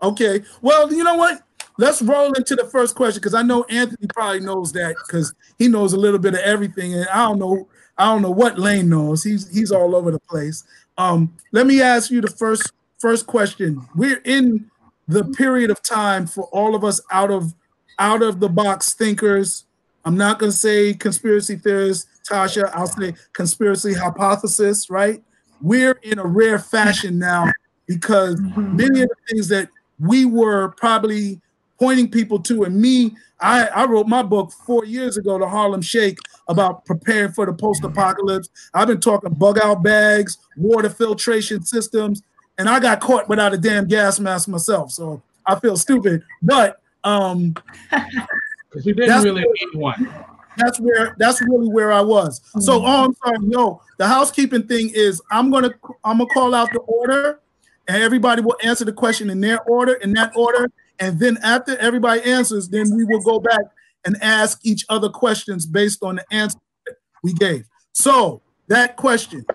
Okay. Well, you know what? Let's roll into the first question because I know Anthony probably knows that because he knows a little bit of everything, and I don't know. I don't know what Lane knows. He's he's all over the place. Um, let me ask you the first first question. We're in the period of time for all of us out of out of the box thinkers. I'm not going to say conspiracy theorists, Tasha. I'll say conspiracy hypothesis. Right? We're in a rare fashion now because many of the things that we were probably pointing people to, and me, I, I wrote my book four years ago, The Harlem Shake, about preparing for the post-apocalypse. I've been talking bug out bags, water filtration systems, and I got caught without a damn gas mask myself. So I feel stupid, but um, because you didn't really need one. That's where that's really where I was. So oh, I'm sorry, yo, the housekeeping thing is I'm gonna I'm gonna call out the order, and everybody will answer the question in their order, in that order, and then after everybody answers, then we will go back and ask each other questions based on the answer we gave. So that question,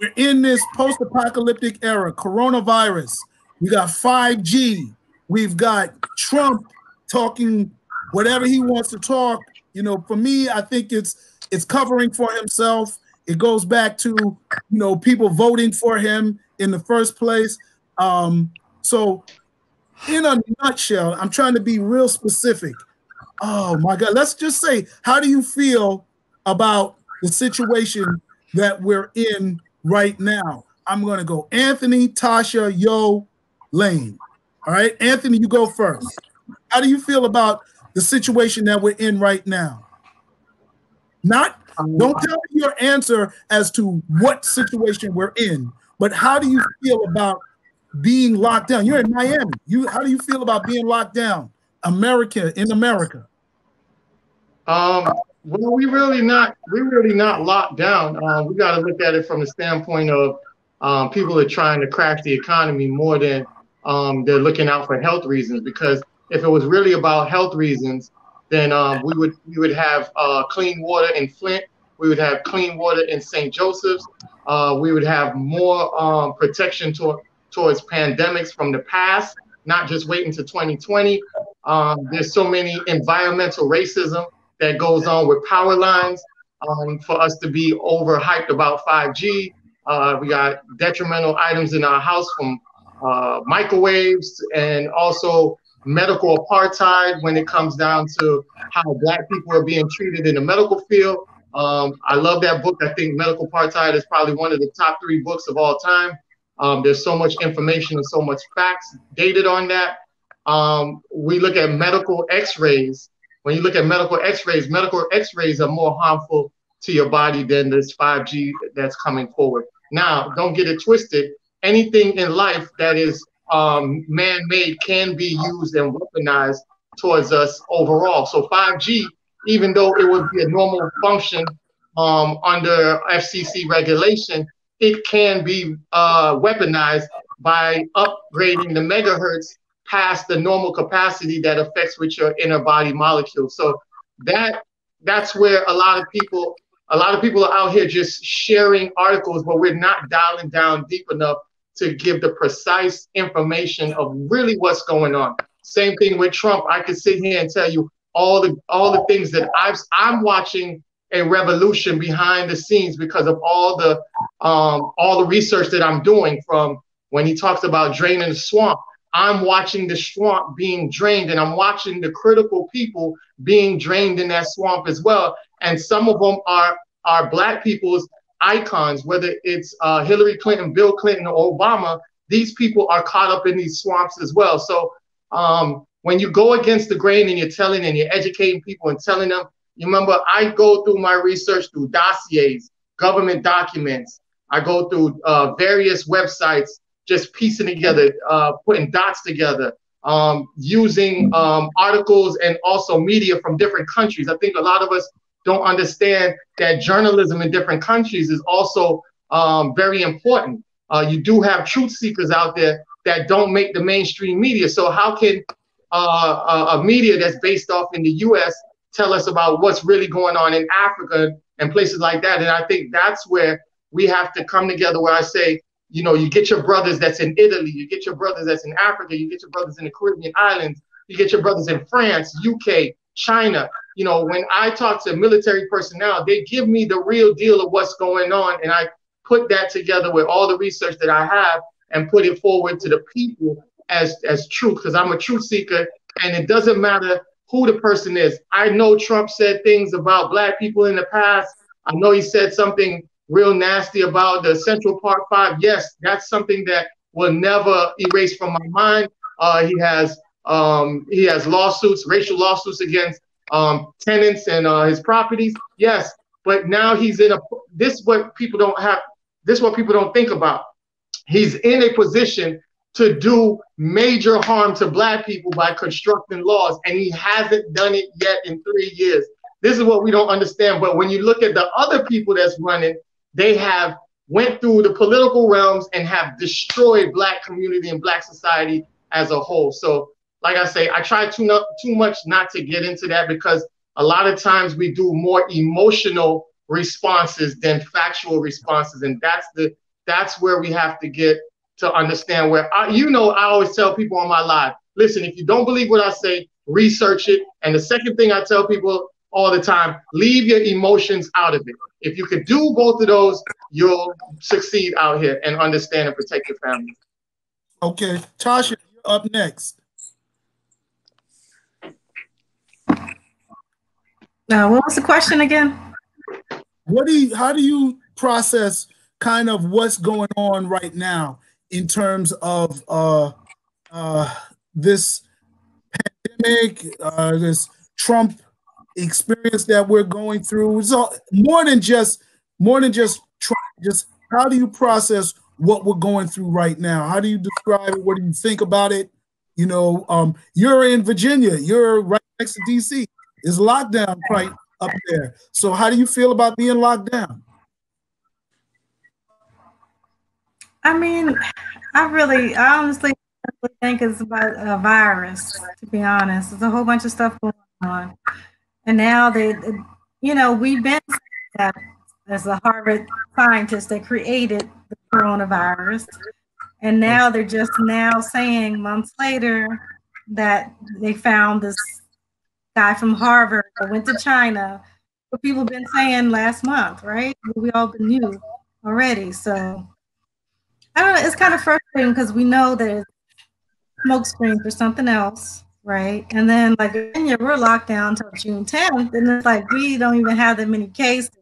we're in this post-apocalyptic era, coronavirus. We got 5G. We've got Trump talking whatever he wants to talk. You know, for me, I think it's it's covering for himself. It goes back to you know people voting for him in the first place. Um, so, in a nutshell, I'm trying to be real specific. Oh my God! Let's just say, how do you feel about the situation that we're in right now? I'm going to go Anthony, Tasha, Yoh, Lane. All right, Anthony, you go first. How do you feel about the situation that we're in right now? Not don't tell me your answer as to what situation we're in, but how do you feel about being locked down? You're in Miami. You how do you feel about being locked down? America in America. Um, well, we really not we really not locked down. Um, we got to look at it from the standpoint of um, people are trying to crash the economy more than um, they're looking out for health reasons. Because if it was really about health reasons, then um, we would we would have uh, clean water in Flint. We would have clean water in St. Joseph's. Uh, we would have more um, protection to, towards pandemics from the past, not just waiting to 2020. Um, there's so many environmental racism that goes on with power lines um, for us to be overhyped about 5G. Uh, we got detrimental items in our house from uh, microwaves and also medical apartheid when it comes down to how black people are being treated in the medical field. Um, I love that book. I think Medical Apartheid is probably one of the top three books of all time. Um, there's so much information and so much facts dated on that. Um, we look at medical x-rays when you look at medical x-rays, medical x-rays are more harmful to your body than this 5G that's coming forward. Now, don't get it twisted. Anything in life that is um, man-made can be used and weaponized towards us overall. So 5G, even though it would be a normal function um, under FCC regulation, it can be uh, weaponized by upgrading the megahertz past the normal capacity that affects with your inner body molecules. So that that's where a lot of people a lot of people are out here just sharing articles, but we're not dialing down deep enough to give the precise information of really what's going on. Same thing with Trump. I could sit here and tell you all the all the things that I've I'm watching a revolution behind the scenes because of all the um, all the research that I'm doing from when he talks about draining the swamp I'm watching the swamp being drained and I'm watching the critical people being drained in that swamp as well. And some of them are, are Black people's icons, whether it's uh, Hillary Clinton, Bill Clinton, or Obama, these people are caught up in these swamps as well. So um, when you go against the grain and you're telling and you're educating people and telling them, you remember, I go through my research through dossiers, government documents. I go through uh, various websites just piecing together, uh, putting dots together, um, using um, articles and also media from different countries. I think a lot of us don't understand that journalism in different countries is also um, very important. Uh, you do have truth seekers out there that don't make the mainstream media. So how can uh, a, a media that's based off in the U.S. tell us about what's really going on in Africa and places like that? And I think that's where we have to come together. Where I say you know, you get your brothers that's in Italy, you get your brothers that's in Africa, you get your brothers in the Caribbean islands, you get your brothers in France, UK, China. You know, when I talk to military personnel, they give me the real deal of what's going on, and I put that together with all the research that I have and put it forward to the people as as truth because I'm a truth seeker, and it doesn't matter who the person is. I know Trump said things about black people in the past. I know he said something real nasty about the Central Park Five. Yes, that's something that will never erase from my mind. Uh, he has um, he has lawsuits, racial lawsuits against um, tenants and uh, his properties. Yes, but now he's in a. This is what people don't have. This is what people don't think about. He's in a position to do major harm to black people by constructing laws, and he hasn't done it yet in three years. This is what we don't understand. But when you look at the other people that's running, they have went through the political realms and have destroyed black community and black society as a whole. So, like I say, I try too not, too much not to get into that because a lot of times we do more emotional responses than factual responses, and that's the that's where we have to get to understand where I, you know I always tell people on my live, listen, if you don't believe what I say, research it. And the second thing I tell people all the time, leave your emotions out of it. If you could do both of those, you'll succeed out here and understand and protect your family. Okay, Tasha, you're up next. Now, what was the question again? What do you? How do you process kind of what's going on right now in terms of uh, uh, this pandemic, uh, this Trump experience that we're going through? So more than just more than just try, just how do you process what we're going through right now? How do you describe it? What do you think about it? You know, um, you're in Virginia. You're right next to DC. Is lockdown right up there? So how do you feel about being locked down? I mean, I really, I honestly think it's about a virus. To be honest, there's a whole bunch of stuff going on, and now they, you know, we've been that as a Harvard scientist that created the coronavirus, and now they're just now saying months later that they found this guy from Harvard that went to China. What people have been saying last month, right? We all knew already. So I. It's kind of frustrating because we know there's smoke screen for something else, right? And then like Virginia, we're locked down until June 10th, and it's like we don't even have that many cases.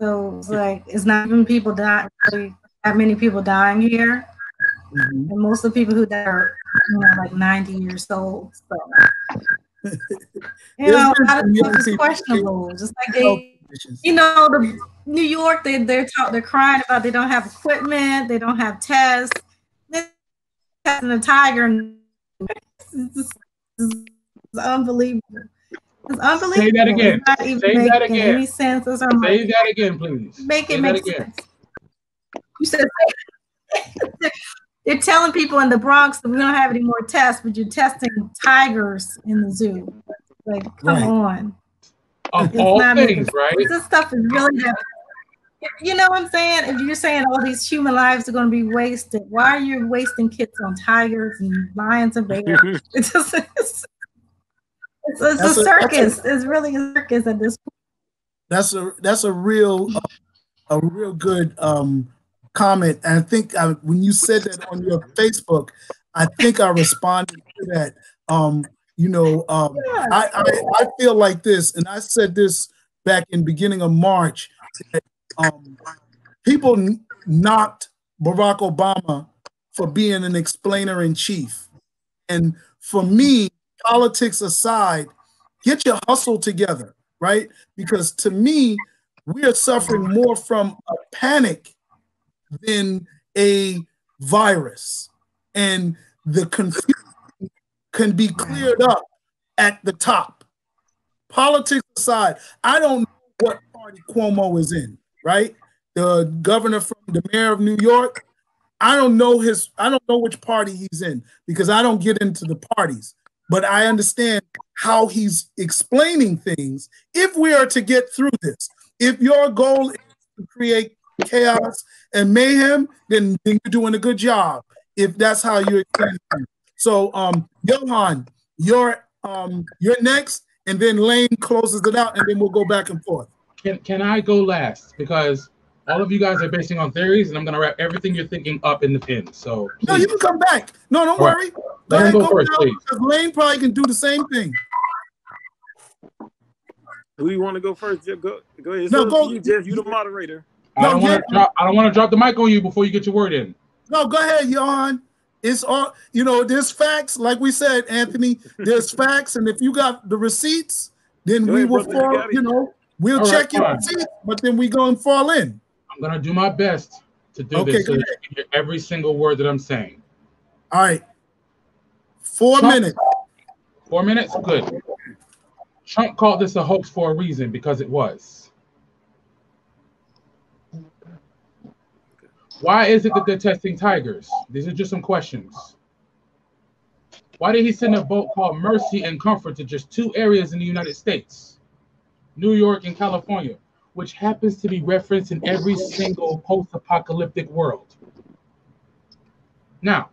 So it's like it's not even people dying really that many people dying here. Mm-hmm. And most of the people who die are you know like 90 years old. So you know, a lot of stuff is questionable. Just like they, you know, the New York, they they're talk, they're crying about they don't have equipment, they don't have tests. They're testing a tiger. It's, it's unbelievable. It's unbelievable. Say that again. Say that again. Any sense? Say that again, please. Make it Say make sense. You said they're telling people in the Bronx that we don't have any more tests, but you're testing tigers in the zoo. Like, come right. on. Of it's all things, right? This stuff is really You know what I'm saying? If you're saying all these human lives are going to be wasted, why are you wasting kids on tigers and lions and bears? it's just it's, it's, it's a, a, circus. A, it's really a circus at this point. That's a that's a real a real good um comment. And I think I, when you said that on your Facebook, I think I responded to that. Um, you know, um, I, I, I feel like this, and I said this back in beginning of March. Um, people knocked Barack Obama for being an explainer in chief, and for me, politics aside, get your hustle together, right? Because to me, we are suffering more from a panic than a virus. And the confusion can be cleared up at the top. Politics aside, I don't know what party Cuomo is in, right? The governor from the mayor of New York. I don't know his, I don't know which party he's in because I don't get into the parties, but I understand how he's explaining things. If we are to get through this, if your goal is to create chaos and mayhem, then, then you're doing a good job. If that's how you explain it. So, um, Johan, you're um, you're next, and then Lane closes it out, and then we'll go back and forth. Can Can I go last? Because All of you guys are basing on theories, and I'm gonna wrap everything you're thinking up in the pin. So No, you can come back. No, don't All right. worry. Go Let him ahead, go go first, now, please. because Lane probably can do the same thing. Who you want to go first? Jeff? Go, go ahead. No, go- you, Jeff. You the moderator. I No, don't want to drop. I don't want to drop the mic on you before you get your word in. No, go ahead, Johan. It's all you know. There's facts, like we said, Anthony. There's facts, and if you got the receipts, then Go we ahead, will brother, you fall. got. You know, we'll All right, check fine. receipts, but then we go and fall in. I'm gonna do my best to do Okay, this so go that you can hear every single word that I'm saying. All right, four Trump- minutes. Four minutes, good. Trump called this a hoax for a reason because it was. Why is it that they're testing tigers? These are just some questions. Why did he send a boat called Mercy and Comfort to just two areas in the United States, New York and California, which happens to be referenced in every single post apocalyptic world? Now,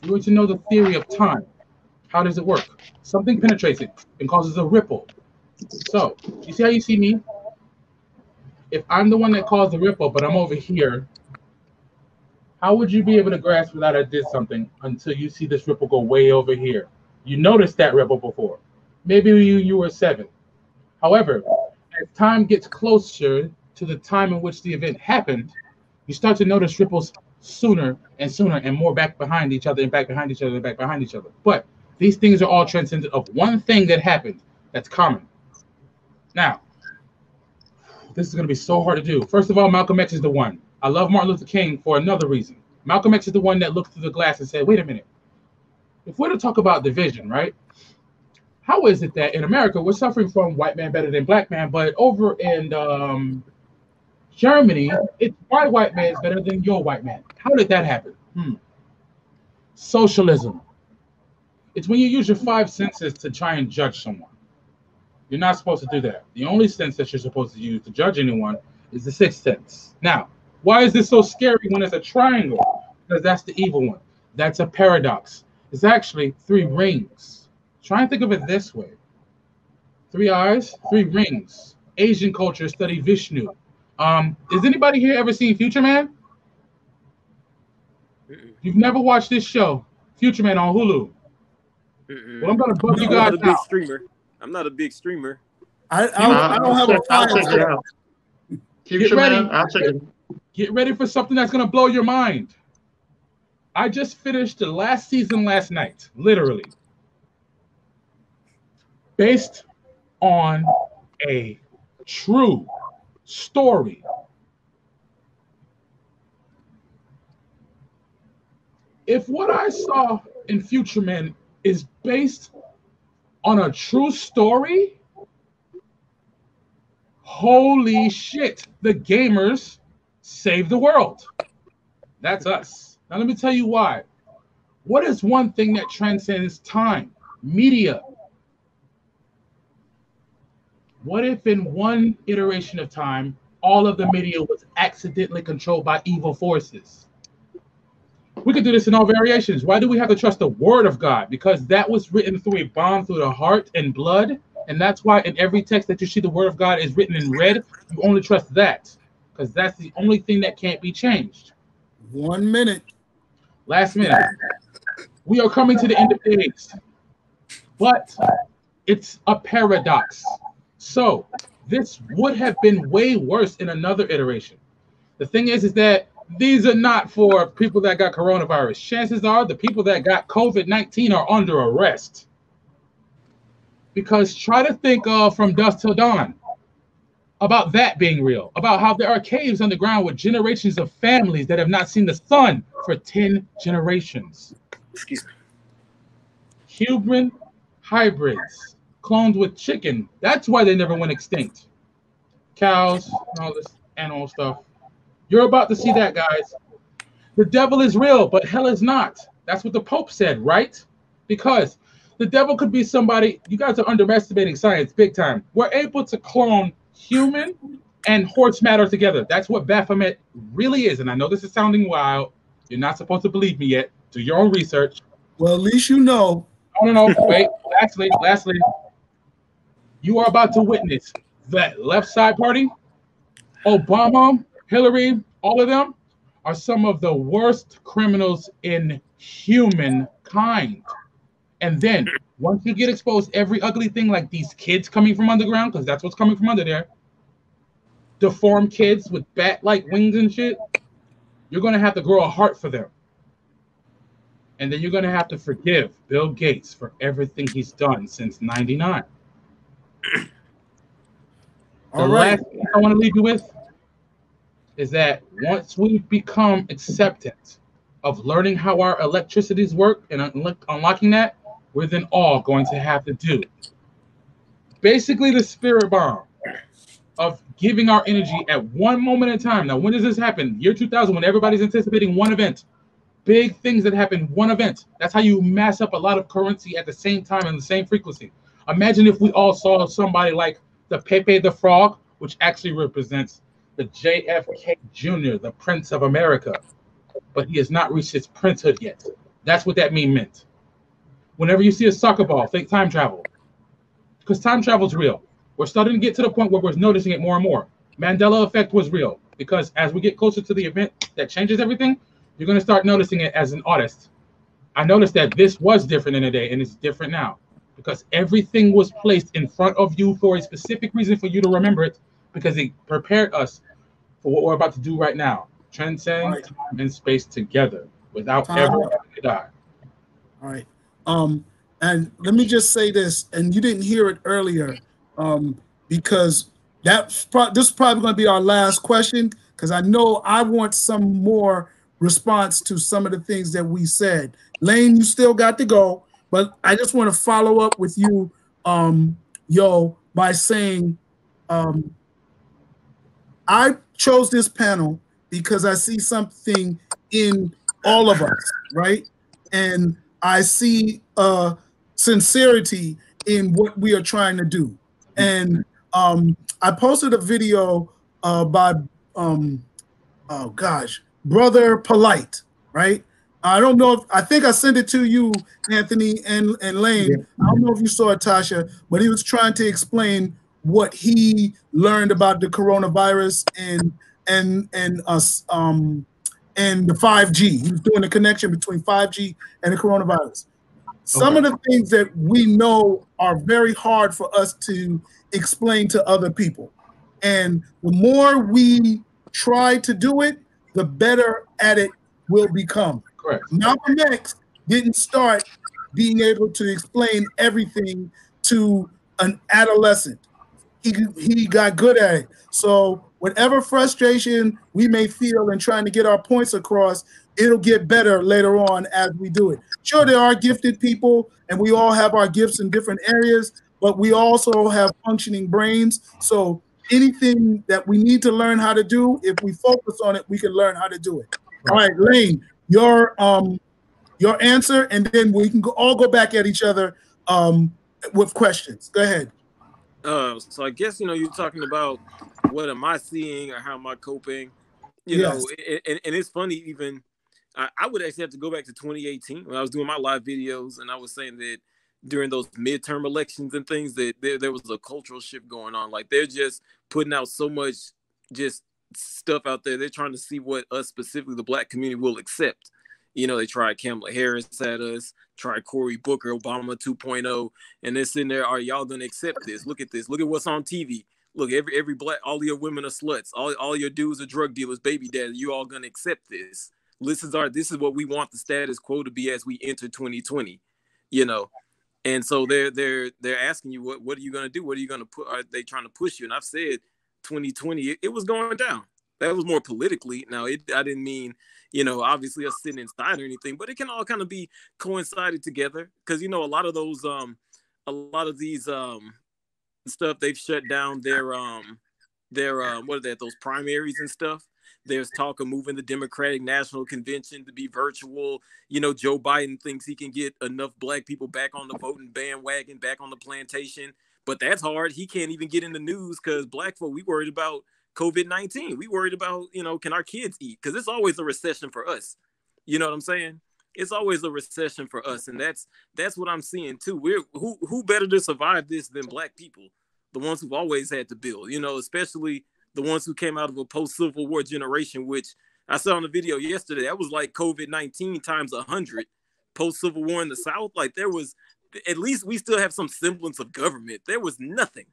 if you were to know the theory of time, how does it work? Something penetrates it and causes a ripple. So, you see how you see me? If I'm the one that caused the ripple, but I'm over here, how would you be able to grasp that I did something until you see this ripple go way over here? You noticed that ripple before. Maybe you, you were seven. However, as time gets closer to the time in which the event happened, you start to notice ripples sooner and sooner and more back behind each other and back behind each other and back behind each other. But these things are all transcendent of one thing that happened that's common. Now, this is going to be so hard to do. First of all, Malcolm X is the one. I love Martin Luther King for another reason. Malcolm X is the one that looked through the glass and said, wait a minute. If we're to talk about division, right? How is it that in America we're suffering from white man better than black man, but over in um, Germany, it's my white man is better than your white man? How did that happen? Hmm. Socialism. It's when you use your five senses to try and judge someone. You're not supposed to do that. The only sense that you're supposed to use to judge anyone is the sixth sense. Now, why is this so scary when it's a triangle? Because that's the evil one. That's a paradox. It's actually three rings. Try and think of it this way three eyes, three rings. Asian culture study Vishnu. Um, has anybody here ever seen Future Man? Mm-mm. You've never watched this show, Future Man on Hulu. Mm-mm. Well, I'm gonna bug you I'm guys not a big out. streamer. I'm not a big streamer. I, I, don't, I don't have a I'll check it out. Future ready. man, I'll check it. Get ready for something that's gonna blow your mind. I just finished the last season last night, literally. Based on a true story. If what I saw in Future Man is based on a true story, holy shit, the gamers save the world. That's us. Now, let me tell you why. What is one thing that transcends time? Media. What if, in one iteration of time, all of the media was accidentally controlled by evil forces? We could do this in all variations. Why do we have to trust the word of God? Because that was written through a bond through the heart and blood. And that's why in every text that you see the word of God is written in red, you only trust that. Because that's the only thing that can't be changed. One minute. Last minute. We are coming to the end of days. But it's a paradox. So this would have been way worse in another iteration. The thing is, is that these are not for people that got coronavirus. Chances are the people that got COVID 19 are under arrest. Because try to think of from dusk till dawn about that being real, about how there are caves underground with generations of families that have not seen the sun for 10 generations. Excuse me. Human hybrids cloned with chicken. That's why they never went extinct. Cows and all this animal stuff. You're about to see that, guys. The devil is real, but hell is not. That's what the Pope said, right? Because the devil could be somebody, you guys are underestimating science big time. We're able to clone human and horse matter together. That's what Baphomet really is. And I know this is sounding wild. You're not supposed to believe me yet. Do your own research. Well, at least you know. No, no, no. Wait. lastly, lastly, you are about to witness that left side party, Obama Hillary, all of them are some of the worst criminals in humankind. And then once you get exposed, every ugly thing like these kids coming from underground, because that's what's coming from under there, deformed kids with bat-like wings and shit, you're gonna have to grow a heart for them. And then you're gonna have to forgive Bill Gates for everything he's done since 99. The All right. last thing I want to leave you with is that once we become acceptant of learning how our electricities work and unlock- unlocking that, we're then all going to have to do basically the spirit bomb of giving our energy at one moment in time. Now, when does this happen? Year 2000, when everybody's anticipating one event. Big things that happen, one event. That's how you mass up a lot of currency at the same time and the same frequency. Imagine if we all saw somebody like the Pepe the Frog, which actually represents the JFK Jr., the Prince of America, but he has not reached his princehood yet. That's what that meme meant. Whenever you see a soccer ball, think time travel, because time travel is real. We're starting to get to the point where we're noticing it more and more. Mandela effect was real because as we get closer to the event that changes everything, you're going to start noticing it as an artist. I noticed that this was different in a day and it's different now because everything was placed in front of you for a specific reason for you to remember it because it prepared us for what we're about to do right now transcend Right. time and space together without Time. ever having to die. All right. Um, and let me just say this, and you didn't hear it earlier, um, because that's pro- this is probably going to be our last question, because I know I want some more response to some of the things that we said. Lane, you still got to go, but I just want to follow up with you, um, yo, by saying, um, I chose this panel because I see something in all of us, right? And I see uh, sincerity in what we are trying to do. And um, I posted a video uh, by, um, oh gosh, Brother Polight, right? I don't know if I think I sent it to you, Anthony and, and Lane. I don't know if you saw it, Tasha, but he was trying to explain what he learned about the coronavirus and and and us um and the 5G. He was doing the connection between 5G and the coronavirus. Some of the things that we know are very hard for us to explain to other people. And the more we try to do it, the better at it we'll become. Correct. Malcolm X didn't start being able to explain everything to an adolescent. He, he got good at it. So whatever frustration we may feel in trying to get our points across, it'll get better later on as we do it. Sure, there are gifted people, and we all have our gifts in different areas, but we also have functioning brains. So anything that we need to learn how to do, if we focus on it, we can learn how to do it. All right, Lane, your um your answer, and then we can go, all go back at each other um with questions. Go ahead. Uh, so I guess you know you're talking about what am I seeing or how am I coping? You Yes. know, and, and, and it's funny even. I, I would actually have to go back to 2018 when I was doing my live videos, and I was saying that during those midterm elections and things that there, there was a cultural shift going on. Like they're just putting out so much just stuff out there. They're trying to see what us specifically the black community will accept. You know, they tried Kamala Harris at us, tried Cory Booker, Obama 2.0, and they're sitting there, are y'all gonna accept this? Look at this, look at what's on TV. Look, every every black, all your women are sluts, all, all your dudes are drug dealers, baby daddy. You all gonna accept this. This is our this is what we want the status quo to be as we enter 2020, you know. And so they're they're they're asking you what what are you gonna do? What are you gonna put? Are they trying to push you? And I've said 2020, it, it was going down. That was more politically. Now it I didn't mean you know obviously us sitting inside or anything, but it can all kind of be coincided together because you know a lot of those um a lot of these um stuff they've shut down their um their um what are that those primaries and stuff. There's talk of moving the Democratic National Convention to be virtual. You know, Joe Biden thinks he can get enough black people back on the voting bandwagon, back on the plantation. But that's hard. He can't even get in the news because black folk, we worried about COVID 19. We worried about, you know, can our kids eat? Because it's always a recession for us. You know what I'm saying? It's always a recession for us. And that's that's what I'm seeing too. We're who who better to survive this than black people, the ones who've always had to build, you know, especially the ones who came out of a post Civil War generation, which I saw on the video yesterday. That was like COVID 19 times a 100 post Civil War in the South. Like there was, at least we still have some semblance of government. There was nothing.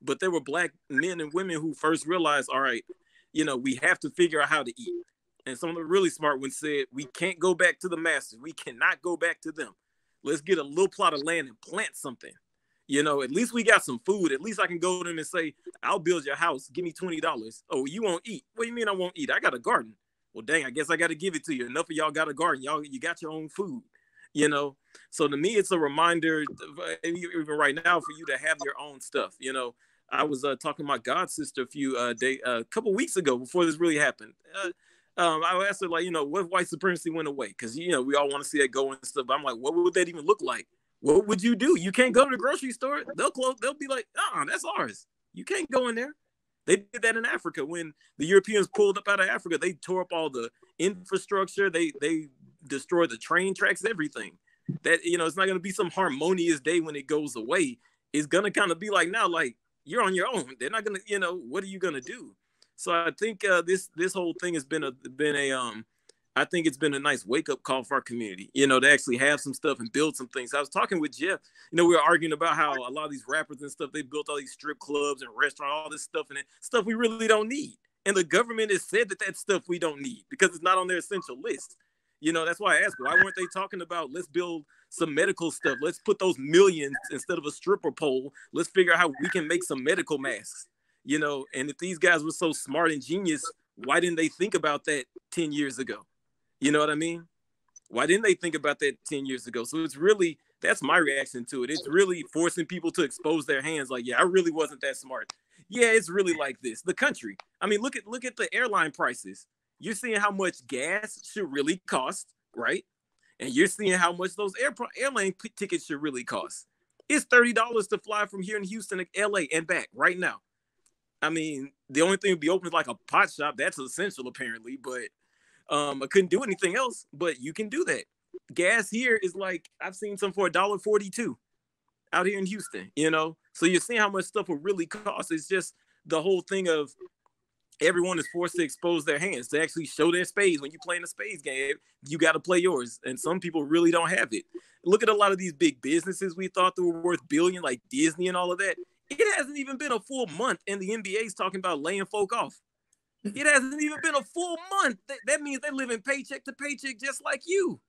But there were black men and women who first realized, all right, you know, we have to figure out how to eat. And some of the really smart ones said, we can't go back to the masters. We cannot go back to them. Let's get a little plot of land and plant something. You know, at least we got some food. At least I can go to them and say, I'll build your house. Give me $20. Oh, you won't eat. What do you mean I won't eat? I got a garden. Well, dang, I guess I got to give it to you. Enough of y'all got a garden. Y'all, you got your own food, you know? So to me, it's a reminder, even right now, for you to have your own stuff. You know, I was uh, talking to my god sister a few uh, day, a uh, couple weeks ago before this really happened. Uh, um, I asked her like, you know, what white supremacy went away? Because you know we all want to see that go and stuff. But I'm like, what would that even look like? What would you do? You can't go to the grocery store. They'll close. They'll be like, ah, that's ours. You can't go in there. They did that in Africa when the Europeans pulled up out of Africa. They tore up all the infrastructure. They they destroyed the train tracks, everything. That you know, it's not going to be some harmonious day when it goes away. It's going to kind of be like now, like you're on your own. They're not going to, you know, what are you going to do? So I think uh, this this whole thing has been a been a um I think it's been a nice wake up call for our community, you know, to actually have some stuff and build some things. I was talking with Jeff, you know, we were arguing about how a lot of these rappers and stuff, they built all these strip clubs and restaurants, all this stuff and stuff we really don't need. And the government has said that that's stuff we don't need because it's not on their essential list. You know, that's why I asked, why weren't they talking about let's build some medical stuff? Let's put those millions instead of a stripper pole. Let's figure out how we can make some medical masks. You know, and if these guys were so smart and genius, why didn't they think about that 10 years ago? You know what I mean? Why didn't they think about that 10 years ago? So it's really that's my reaction to it. It's really forcing people to expose their hands like, yeah, I really wasn't that smart. Yeah, it's really like this. The country. I mean, look at look at the airline prices. You're seeing how much gas should really cost, right? And you're seeing how much those air, airline tickets should really cost. It's $30 to fly from here in Houston to LA and back right now. I mean, the only thing would be open is like a pot shop. That's essential, apparently, but um, I couldn't do anything else, but you can do that. Gas here is like I've seen some for a dollar forty-two out here in Houston, you know. So you're seeing how much stuff will really cost. It's just the whole thing of everyone is forced to expose their hands to actually show their spades. When you play in a spades game, you got to play yours, and some people really don't have it. Look at a lot of these big businesses we thought they were worth billion, like Disney and all of that. It hasn't even been a full month, and the NBA is talking about laying folk off. It hasn't even been a full month. That, that means they're living paycheck to paycheck just like you.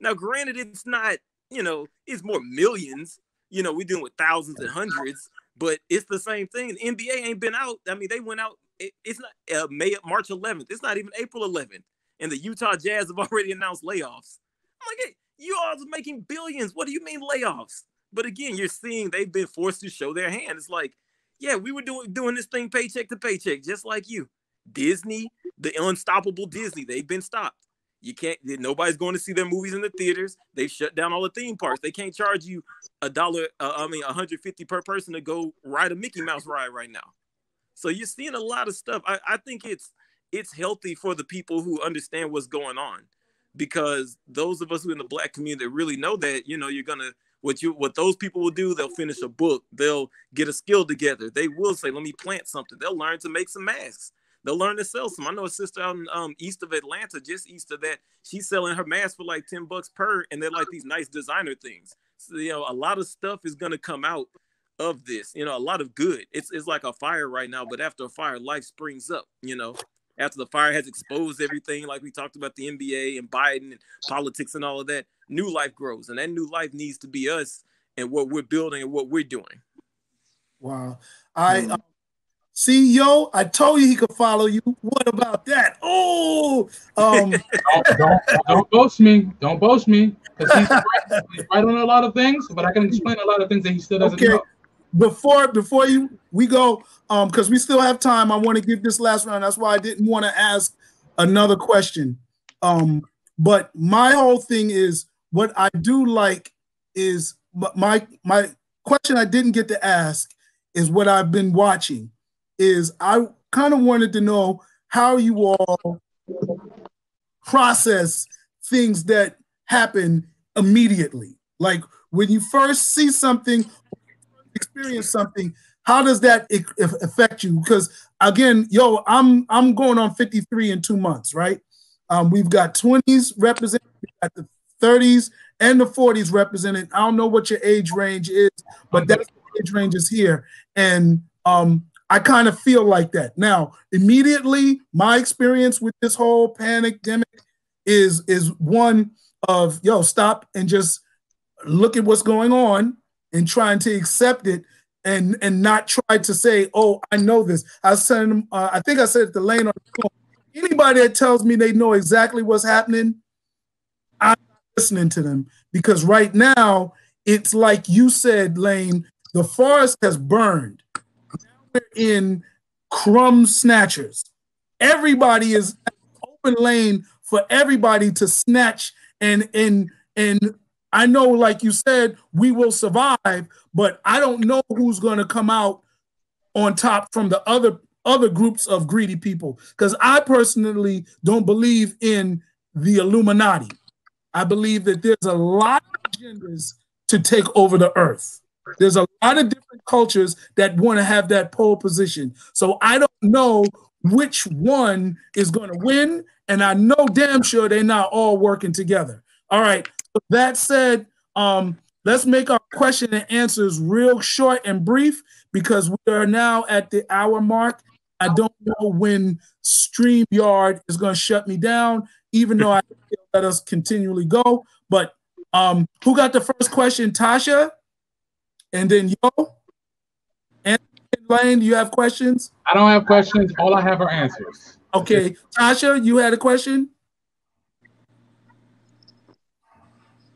Now, granted, it's not, you know, it's more millions. You know, we're dealing with thousands and hundreds, but it's the same thing. The NBA ain't been out. I mean, they went out. It, it's not uh, May, March 11th. It's not even April 11th, and the Utah Jazz have already announced layoffs. I'm like, hey, you all are making billions. What do you mean layoffs? But again, you're seeing they've been forced to show their hand. It's like, yeah, we were doing doing this thing paycheck to paycheck, just like you. Disney, the unstoppable Disney, they've been stopped. You can't. Nobody's going to see their movies in the theaters. They've shut down all the theme parks. They can't charge you a dollar. Uh, I mean, 150 per person to go ride a Mickey Mouse ride right now. So you're seeing a lot of stuff. I, I think it's it's healthy for the people who understand what's going on, because those of us who in the black community really know that you know you're gonna what you what those people will do. They'll finish a book. They'll get a skill together. They will say, "Let me plant something." They'll learn to make some masks they'll learn to sell some. I know a sister out in um, east of Atlanta, just east of that, she's selling her masks for like 10 bucks per, and they're like these nice designer things. So, you know, a lot of stuff is gonna come out of this, you know, a lot of good. It's it's like a fire right now, but after a fire, life springs up, you know. After the fire has exposed everything, like we talked about the NBA and Biden and politics and all of that, new life grows. And that new life needs to be us and what we're building and what we're doing. Wow. I mm-hmm. See, yo, I told you he could follow you. What about that? Oh, um, don't, don't, don't, boast me. Don't boast me. Because he's, right, he's right on a lot of things, but I can explain a lot of things that he still doesn't okay. know. Before before you we go, um, because we still have time, I want to give this last round. That's why I didn't want to ask another question. Um, but my whole thing is what I do like is my my question I didn't get to ask is what I've been watching is I kind of wanted to know how you all process things that happen immediately. Like when you first see something, experience something, how does that affect you? Because again, yo, I'm I'm going on 53 in two months, right? Um, we've got 20s represented, we've got the 30s and the 40s represented. I don't know what your age range is, but that's the age range is here. And um, I kind of feel like that. Now, immediately, my experience with this whole panic demic is is one of yo, stop and just look at what's going on and trying to accept it and and not try to say, oh, I know this. I telling them, uh, I think I said it to Lane on the phone. Anybody that tells me they know exactly what's happening, I'm not listening to them because right now it's like you said, Lane, the forest has burned. Now we're in crumb snatchers. Everybody is open lane for everybody to snatch and and and I know, like you said, we will survive, but I don't know who's going to come out on top from the other other groups of greedy people. Because I personally don't believe in the Illuminati. I believe that there's a lot of agendas to take over the earth. There's a lot of different cultures that want to have that pole position. So I don't know which one is going to win, and I know damn sure they're not all working together. All right. That said, um, let's make our question and answers real short and brief because we are now at the hour mark. I don't know when StreamYard is going to shut me down, even though I let us continually go. But um, who got the first question? Tasha, and then yo, and Lane. Do you have questions? I don't have questions. All I have are answers. Okay, Tasha, you had a question.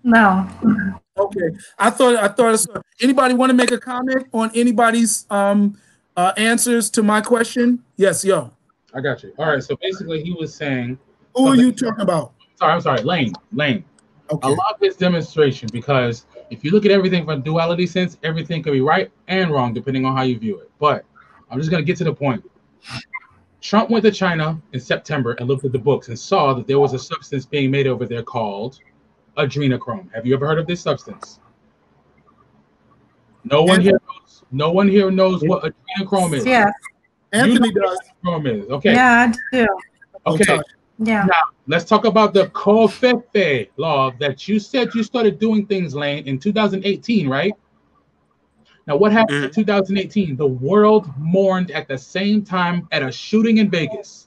No. Okay, I thought I thought. it's- Anybody want to make a comment on anybody's um uh, answers to my question? Yes, yo. I got you. All right. So basically, he was saying, Who are you talking about? sorry, I'm sorry, Lane, Lane. Okay. I love his demonstration because if you look at everything from a duality sense, everything could be right and wrong depending on how you view it. But I'm just gonna get to the point. Trump went to China in September and looked at the books and saw that there was a substance being made over there called adrenochrome. Have you ever heard of this substance? No one here knows. No one here knows what adrenochrome is. Yeah. Anthony You know does. what adrenochrome is. Okay. Yeah, I do. Okay. Yeah. Now Let's talk about the COFEFE law that you said you started doing things, Lane, in 2018, right? Now, what happened in mm-hmm. 2018? The world mourned at the same time at a shooting in Vegas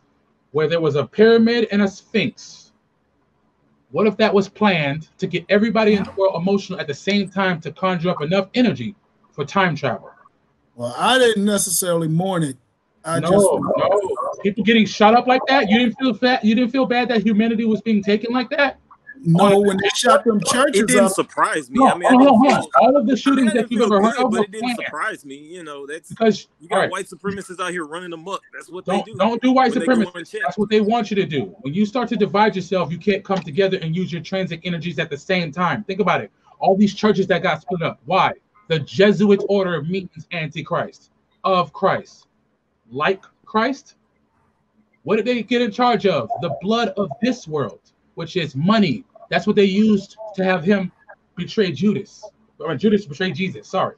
where there was a pyramid and a sphinx. What if that was planned to get everybody in the world emotional at the same time to conjure up enough energy for time travel? Well, I didn't necessarily mourn it. I no, just no. People getting shot up like that. You didn't feel fat. You didn't feel bad that humanity was being taken like that. No oh, when they shot them churches, It didn't up. surprise me. No, I mean, I didn't hold on. feel, all of the I, mean, shootings that you've ever heard good, but it didn't surprise me. You know, that's because you got right, white supremacists out here running amok. That's what they don't do. don't do white when they go supremacy. unchecked. That's what they want you to do. When you start to divide yourself, you can't come together and use your transit energies at the same time. Think about it. All these churches that got split up. Why? The Jesuit order means antichrist of Christ, like Christ. What did they get in charge of? The blood of this world, which is money. That's what they used to have him betray Judas, or Judas betray Jesus. Sorry.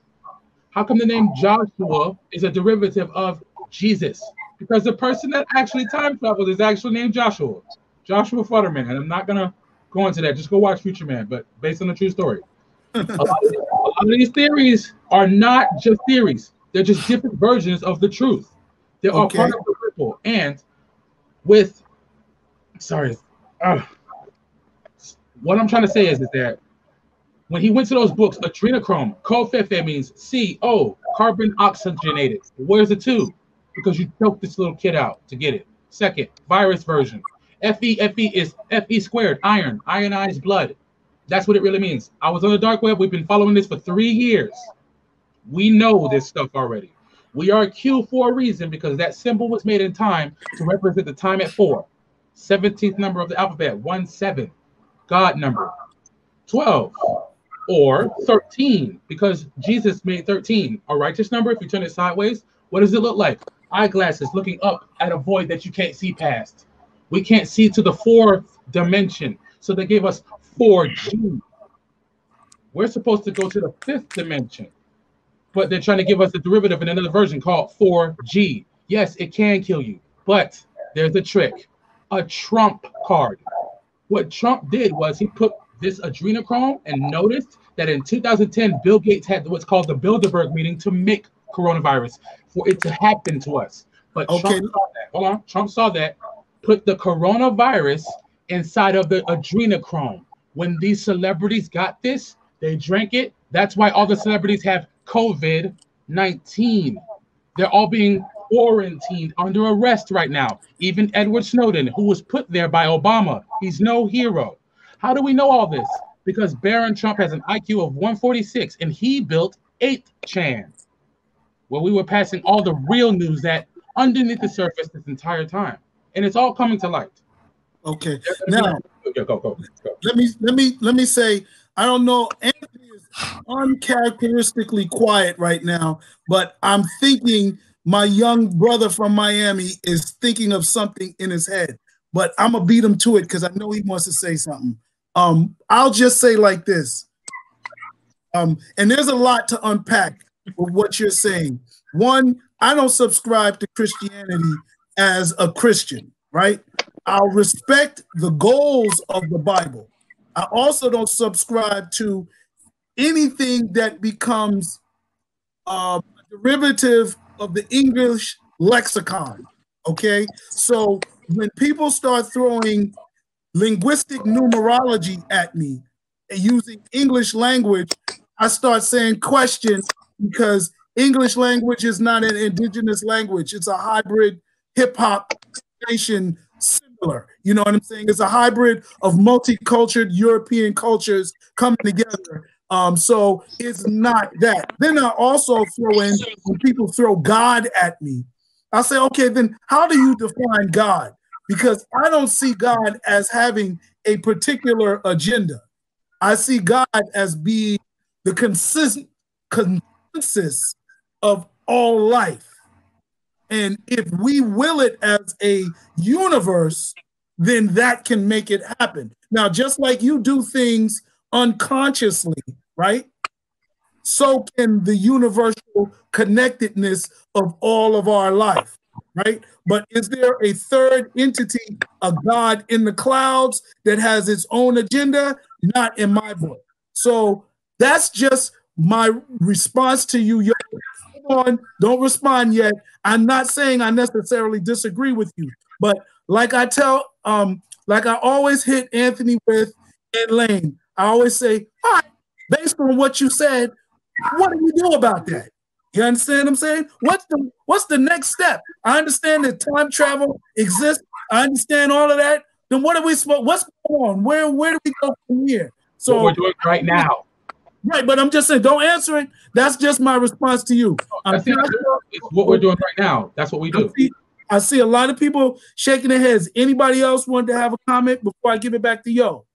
How come the name Joshua is a derivative of Jesus? Because the person that actually time traveled is actually named Joshua, Joshua Futterman. And I'm not gonna go into that. Just go watch Future Man, but based on the true story. a, lot of, a lot of these theories are not just theories; they're just different versions of the truth. They're all Okay. part of the ripple. And with, sorry, uh, what I'm trying to say is, is that when he went to those books, adrenochrome, cofefe means CO, carbon oxygenated. Where's the two? Because you choked this little kid out to get it. Second, virus version. Fe, Fe is Fe squared, iron, ionized blood. That's what it really means. I was on the dark web. We've been following this for three years. We know this stuff already. We are Q for a reason because that symbol was made in time to represent the time at four. 17th number of the alphabet, 1 7. God number, 12 or 13 because Jesus made 13 a righteous number. If you turn it sideways, what does it look like? Eyeglasses looking up at a void that you can't see past. We can't see to the fourth dimension. So they gave us 4G. We're supposed to go to the fifth dimension. but they're trying to give us a derivative in another version called 4G. Yes, it can kill you, but there's a trick a Trump card. What Trump did was he put this adrenochrome and noticed that in 2010, Bill Gates had what's called the Bilderberg meeting to make coronavirus for it to happen to us. But Okay. Trump saw that. Hold on. Trump saw that, put the coronavirus inside of the adrenochrome. When these celebrities got this, they drank it. That's why all the celebrities have COVID 19. They're all being quarantined under arrest right now. Even Edward Snowden, who was put there by Obama, he's no hero. How do we know all this? Because Barron Trump has an IQ of 146 and he built 8chan, where we were passing all the real news that underneath the surface this entire time. And it's all coming to light. Okay. Now, go, go, go. let me let me let me say I don't know. Anthony is uncharacteristically quiet right now, but I'm thinking my young brother from Miami is thinking of something in his head. But I'm gonna beat him to it because I know he wants to say something. Um, I'll just say like this. Um, and there's a lot to unpack with what you're saying. One, I don't subscribe to Christianity as a Christian, right? I'll respect the goals of the Bible. I also don't subscribe to anything that becomes uh, derivative of the English lexicon. Okay, so when people start throwing linguistic numerology at me and using English language, I start saying question because English language is not an indigenous language; it's a hybrid hip hop nation similar. You know what I'm saying? It's a hybrid of multicultural European cultures coming together. Um, so it's not that. Then I also throw in when people throw God at me, I say, okay, then how do you define God? Because I don't see God as having a particular agenda. I see God as being the consistent consensus of all life. And if we will it as a universe, then that can make it happen. Now, just like you do things unconsciously, right? So can the universal connectedness of all of our life, right? But is there a third entity, a God in the clouds that has its own agenda? Not in my book. So that's just my response to you. Yo, hold on, don't respond yet. I'm not saying I necessarily disagree with you, but like I tell, um, like I always hit Anthony with and Lane, I always say, all right, based on what you said, what do you do about that? You understand what I'm saying? What's the what's the next step? I understand that time travel exists. I understand all of that. Then what are we supposed? What's going on? Where where do we go from here? So what we're doing right now. right, but I'm just saying, don't answer it. That's just my response to you. That's not- what we're doing right now. That's what we I do. see, I see a lot of people shaking their heads. Anybody else want to have a comment before I give it back to Yo?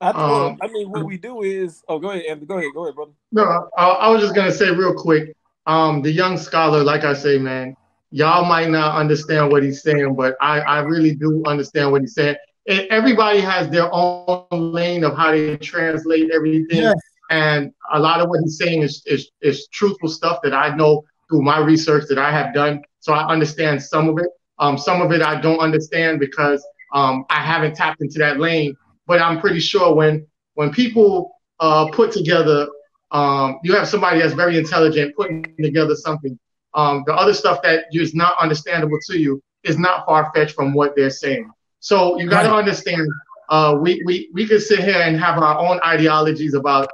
I, well, Um, I mean, what we do is, oh, go ahead, Anthony. Go ahead, go ahead, brother. No, I, I was just gonna say real quick. Um, the young scholar, like I say, man, y'all might not understand what he's saying, but I, I really do understand what he's saying. And everybody has their own lane of how they translate everything. Yes. And a lot of what he's saying is, is is truthful stuff that I know through my research that I have done. So I understand some of it. Um, some of it I don't understand because um, I haven't tapped into that lane. But I'm pretty sure when when people uh, put together um, you have somebody that's very intelligent putting together something. Um, the other stuff that is not understandable to you is not far fetched from what they're saying. So you got to Right. understand. Uh, we we we could sit here and have our own ideologies about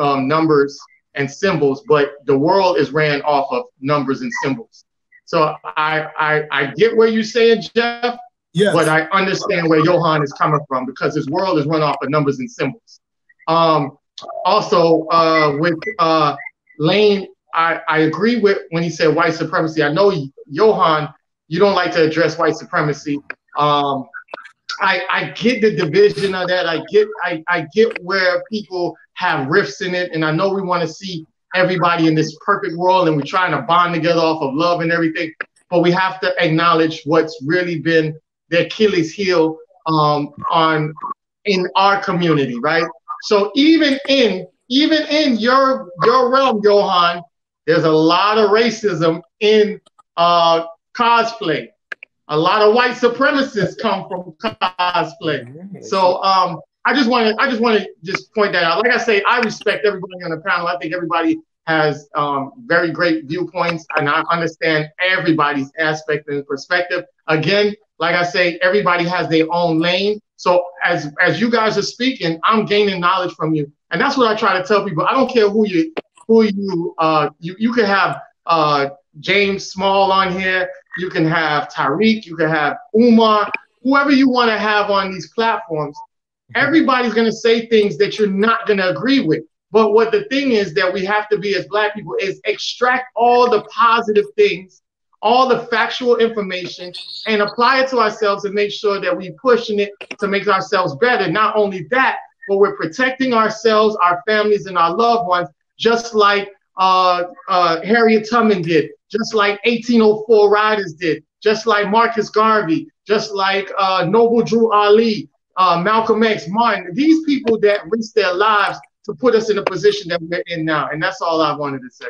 um, numbers and symbols, but the world is ran off of numbers and symbols. So I I, I get where you're saying, Jeff, Yes. but I understand where Johan is coming from because his world is run off of numbers and symbols. Um, also, uh, with uh, Lane, I, I agree with when he said white supremacy. I know Johan, you don't like to address white supremacy. Um, I, I get the division of that. I get I, I get where people have rifts in it, and I know we want to see everybody in this perfect world, and we're trying to bond together off of love and everything. But we have to acknowledge what's really been the Achilles heel um, on in our community, right? So even in even in your your realm, Johan, There's a lot of racism in uh, cosplay. A lot of white supremacists come from cosplay. So um, I just want to I just want to just point that out. Like I say, I respect everybody on the panel. I think everybody has um, very great viewpoints, and I understand everybody's aspect and perspective. Again, like I say, everybody has their own lane. So as as you guys are speaking, I'm gaining knowledge from you, and that's what I try to tell people. I don't care who you who you uh you you can have uh James Small on here, you can have Tariq, you can have Umar, whoever you want to have on these platforms. Everybody's going to say things that you're not going to agree with. But what the thing is that we have to be as black people is extract all the positive things, all the factual information, and apply it to ourselves and make sure that we're pushing it to make ourselves better. Not only that, but we're protecting ourselves, our families, and our loved ones, just like uh, uh, Harriet Tubman did, just like 1804 riders did, just like Marcus Garvey, just like uh, Noble Drew Ali, uh, Malcolm X, Martin. These people that risked their lives to put us in the position that we're in now. And that's all I wanted to say.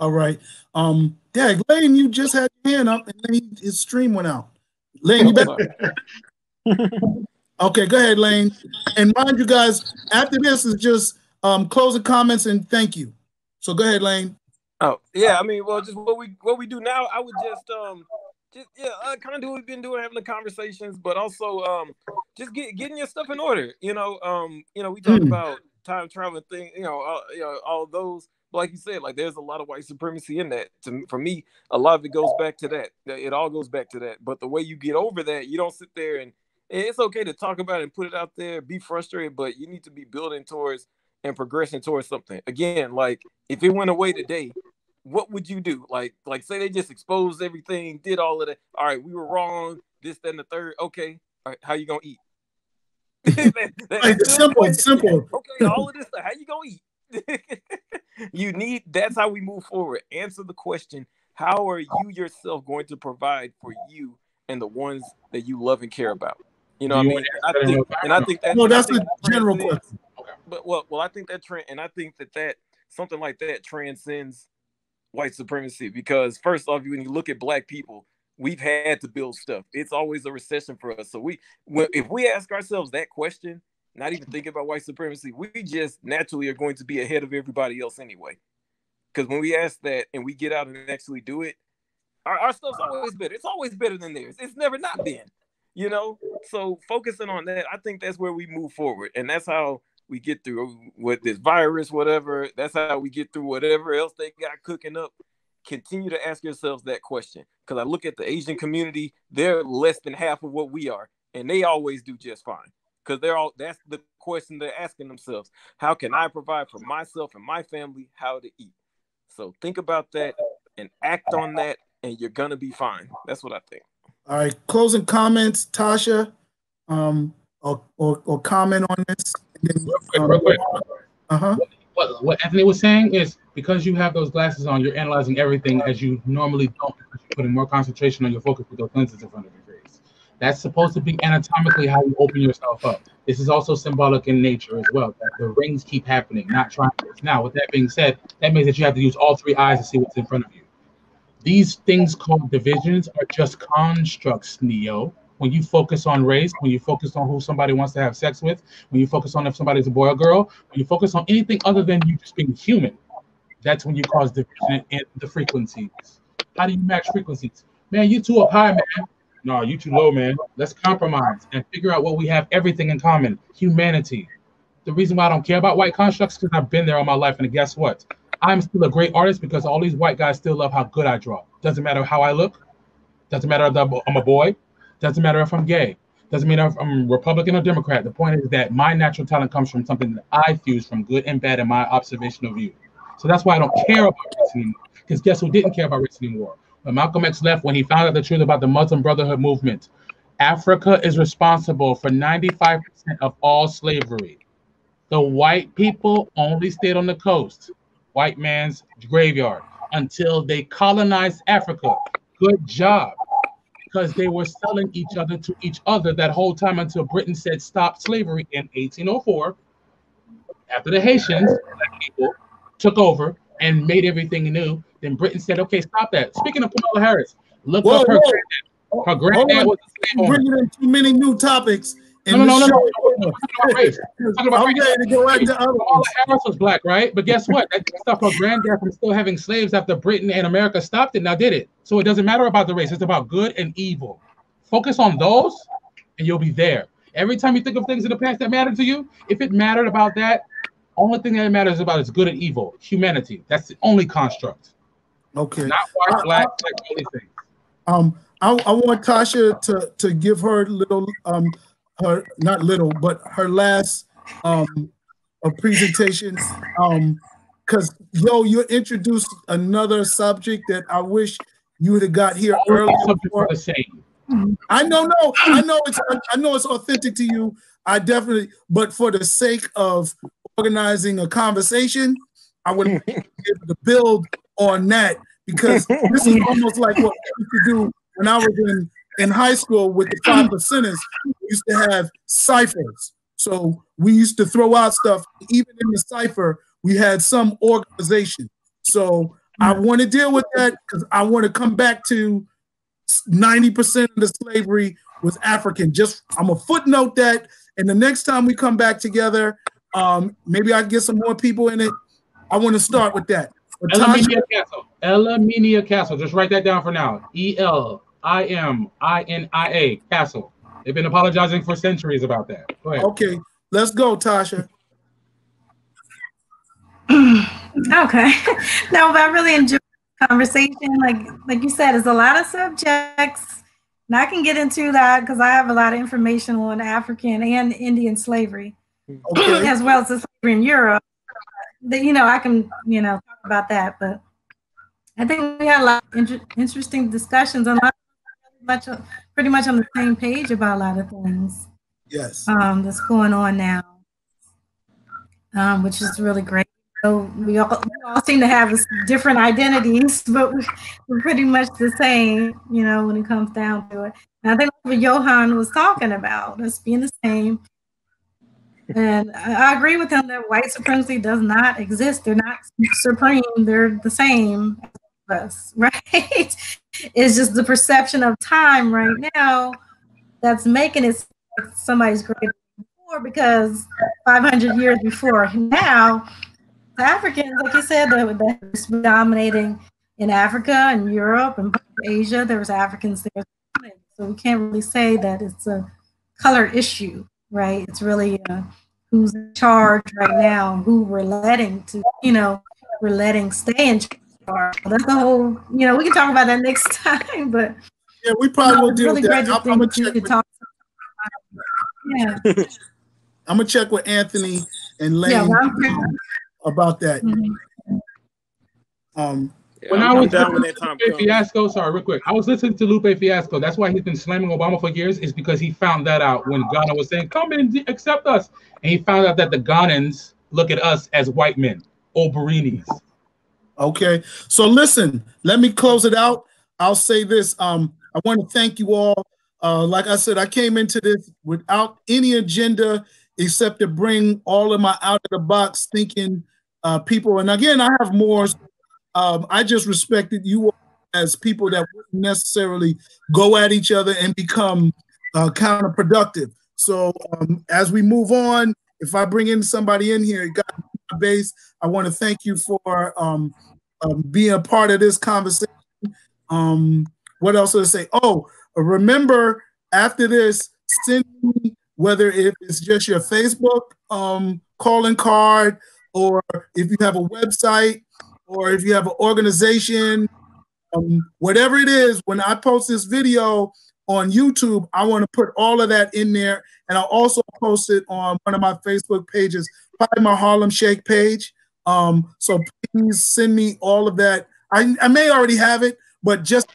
All right. Um, Dag, Lane, you just had your hand up and then he, his stream went out. Lane, you better. okay, go ahead, Lane. And mind you guys, after this is just um, closing comments and thank you. So go ahead, Lane. Oh yeah, I mean, well, just what we what we do now, I would just um just yeah, uh, kind of do what we've been doing, having the conversations, but also um just get getting your stuff in order. You know, um, you know, we talk Mm. about time traveling thing, you know, uh, you know, all those. But like you said, like there's a lot of white supremacy in that. To for me, a lot of it goes back to that. It all goes back to that. But the way you get over that, you don't sit there and it's okay to talk about it and put it out there, be frustrated, but you need to be building towards and progressing towards something. Again, like if it went away today, what would you do? Like, like say they just exposed everything, did all of that. All right, we were wrong. This, then the third. Okay, all right, how you gonna eat? That- that- Like, it's simple, it's simple. Okay, all of this stuff. How you gonna eat? you need. That's how we move forward. Answer the question: How are you yourself going to provide for you and the ones that you love and care about? You know, Do what you I mean, I answer that in think, and I think that. No, that's think a general transcends- question. but well, well, I think that trend, and I think that that something like that transcends white supremacy because first off, when you look at black people, we've had to build stuff. It's always a recession for us. So we, if we ask ourselves that question, not even thinking about white supremacy, we just naturally are going to be ahead of everybody else anyway. Because when we ask that and we get out and actually do it, our, our stuff's always better. It's always better than theirs. It's never not been, you know. So focusing on that, I think that's where we move forward, and that's how we get through with this virus, whatever. That's how we get through whatever else they got cooking up. Continue to ask yourselves that question because I look at the Asian community; they're less than half of what we are, and they always do just fine because they're all. That's the question they're asking themselves: How can I provide for myself and my family? How to eat? So think about that and act on that, and you're gonna be fine. That's what I think. All right, closing comments, Tasha, um, or, or, or comment on this. Real quick, real quick. Uh huh. What, what Anthony was saying is because you have those glasses on, you're analyzing everything as you normally don't because you're putting more concentration on your focus with those lenses in front of your face. That's supposed to be anatomically how you open yourself up. This is also symbolic in nature as well. That the rings keep happening, not triangles. Now, with that being said, that means that you have to use all three eyes to see what's in front of you. These things called divisions are just constructs, Neo. When you focus on race, when you focus on who somebody wants to have sex with, when you focus on if somebody's a boy or girl, when you focus on anything other than you just being human, that's when you cause division in the frequencies. How do you match frequencies? Man, you two up high, man. No, you too low, man. Let's compromise and figure out what we have everything in common humanity. The reason why I don't care about white constructs because I've been there all my life. And guess what? I'm still a great artist because all these white guys still love how good I draw. Doesn't matter how I look. Doesn't matter if I'm a boy. Doesn't matter if I'm gay. Doesn't matter if I'm Republican or Democrat. The point is that my natural talent comes from something that I fuse from good and bad in my observational view. So that's why I don't care about race anymore. Because guess who didn't care about race anymore? When Malcolm X left, when he found out the truth about the Muslim Brotherhood movement, Africa is responsible for 95% of all slavery. The white people only stayed on the coast, white man's graveyard, until they colonized Africa. Good job. Because they were selling each other to each other that whole time until Britain said stop slavery in 1804. After the Haitians, people, took over and made everything new. Then Britain said, "Okay, stop that." Speaking of Kamala Harris, look Whoa, up her whoa. granddad. Her granddad was a bringing in too many new topics. No, no, no, no, no. I'm ready to go back to Kamala. Harris was black, right? But guess what? That didn't her granddad from still having slaves after Britain and America stopped it. Now did it? So it doesn't matter about the race. It's about good and evil. Focus on those, and you'll be there. Every time you think of things in the past that matter to you, if it mattered about that, only thing that matters about is good and evil, humanity. That's the only construct. Okay. Not white, black, like all these things. Um, I, I want Tasha to to give her little um her not little but her last um a presentation um because yo you introduced another subject that I wish you would have got here All earlier. these subjects are the same. I know, no, I know it's I know it's authentic to you. I definitely, but for the sake of organizing a conversation, I would be able to build on that because this is almost like what we used to do when I was in in high school with the five percenters. We used to have ciphers, so we used to throw out stuff. Even in the cipher, we had some organization. So I hmm. want to deal with that because I want to come back to 90% of the slavery was African. Just I'm a footnote that, and the next time we come back together, um, maybe I get some more people in it. I want to start with that. But Tasha, Elaminia Castle. Elaminia Castle. Just write that down for now. E L I M I N I A Castle. They've been apologizing for centuries about that. Go ahead. okay, let's go, Tasha. Okay. no, but I really enjoyed the conversation. Like like you said, it's a lot of subjects. And I can get into that because I have a lot of information on African and Indian slavery, Okay, as well as the slavery in Europe. That you know, I can you know talk about that. But I think we had a lot of inter- interesting discussions and a lot much pretty much on the same page about a lot of things yes. um, that's going on now, um, which is really great. So we all, we all seem to have different identities, but we- we're pretty much the same, you know, when it comes down to it. And I think what Johan was talking about, us being the same. And I agree with him that white supremacy does not exist. They're not supreme. They're the same as us, right? It's just the perception of time right now that's making it somebody's greater before because 500 years before now, the Africans, like you said, they were dominating in Africa and Europe and Asia. There was Africans there, so we can't really say that it's a color issue, right? It's really uh, who's in charge right now, who we're letting to, you know, we're letting stay in charge. That's the whole, you know, we can talk about that next time, but Yeah, we probably will it's deal really with that. I'm, I'm gonna check. With, talk. Yeah, I'm gonna check with Anthony and Lane yeah. well, about that. Mhm. Um, Yeah, When I'm, I was down when that time to Lupe comes. Fiasco, sorry, real quick. I was listening to Lupe Fiasco. That's why he's been slamming Obama for years, is because he found that out when Ghana was saying, come and accept us. And he found out that the Ghanans look at us as white men, Oberinis. Okay. So listen, let me close it out. I'll say this. Um, I want to thank you all. Uh, like I said, I came into this without any agenda except to bring all of my out of the box thinking uh, people. And again, I have more. Um, I just respected you as people that wouldn't necessarily go at each other and become uh, counterproductive. So um, as we move on, if I bring in somebody in here, got my base. I want to thank you for um, um, being a part of this conversation. Um, what else did I say? Oh, remember after this, send me whether it's just your Facebook um, calling card, or if you have a website, or if you have an organization, um, whatever it is. When I post this video on YouTube, I want to put all of that in there, and I'll also post it on one of my Facebook pages, probably my Harlem Shake page. Um, so please send me all of that. I, I may already have it, but just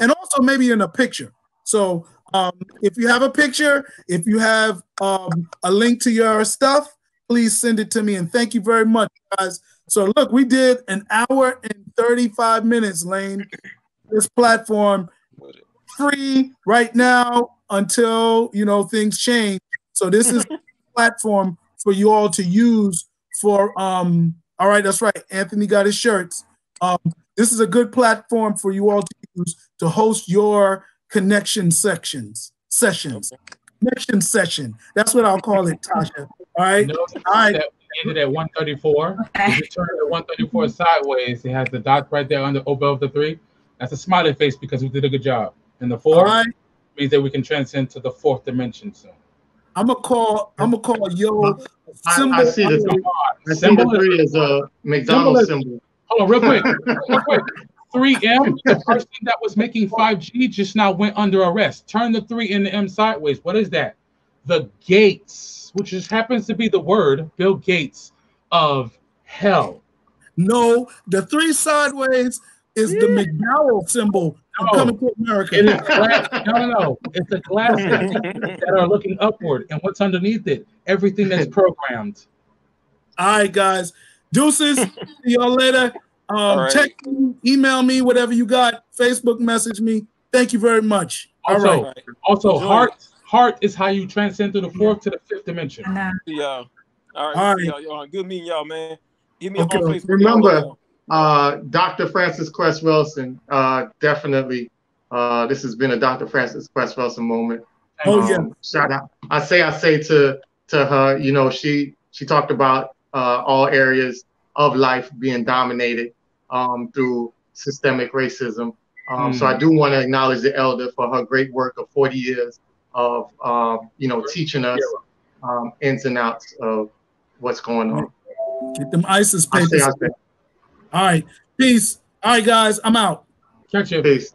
and also maybe in a picture. So um, if you have a picture, if you have um, a link to your stuff, please send it to me. And thank you very much, guys. So look, we did an hour and 35 minutes, Lane. This platform free right now until you know things change. So this is a platform for you all to use for um All right, that's right. Anthony got his shirts. Um, this is a good platform for you all to use to host your connection sections sessions. Connection session. That's what I'll call it, Tasha. All right. Notice All right. that we ended at 134. If you turn at 134 sideways, it has the dot right there on under above the three. That's a smiley face because we did a good job. And the All four right. means that we can transcend to the fourth dimension soon. I'm gonna call. I'm gonna call yo. I, symbol uh, I see the three. I see Symbol the is- three is a McDonald's symbol. Hold on, real quick, real quick. 3M, the person that was making 5G just now went under arrest. Turn the three and the M sideways. What is that? The gates, which just happens to be the word Bill Gates of hell. No, the three sideways is the McDowell symbol of No. coming to America. It is glass. No, no, no. It's the glasses that are looking upward, and what's underneath it? Everything that's programmed. All right, guys. Deuces. See y'all later. Um, All right. Text me, email me, whatever you got. Facebook message me. Thank you very much. All Also, right. All right. also, Enjoy. heart. Heart is how you transcend through the fourth to the fifth dimension. And, uh, See y'all. All right. See y'all. Y'all. Good meeting y'all, man. Hit me Okay. up on Facebook. Remember, uh, Dr. Frances Cress Welsing, uh, definitely. Uh, this has been a Dr. Frances Cress Welsing moment. Oh, yeah. Um, shout out. I say, I say to to her, you know, she she talked about uh, all areas of life being dominated um, through systemic racism. Um, So I do want to acknowledge the elder for her great work of 40 years of um, you know teaching us um, ins and outs of what's going on. Get them ISIS I say, papers. I say, All right. Peace. All right, guys. I'm out. Catch you. peace.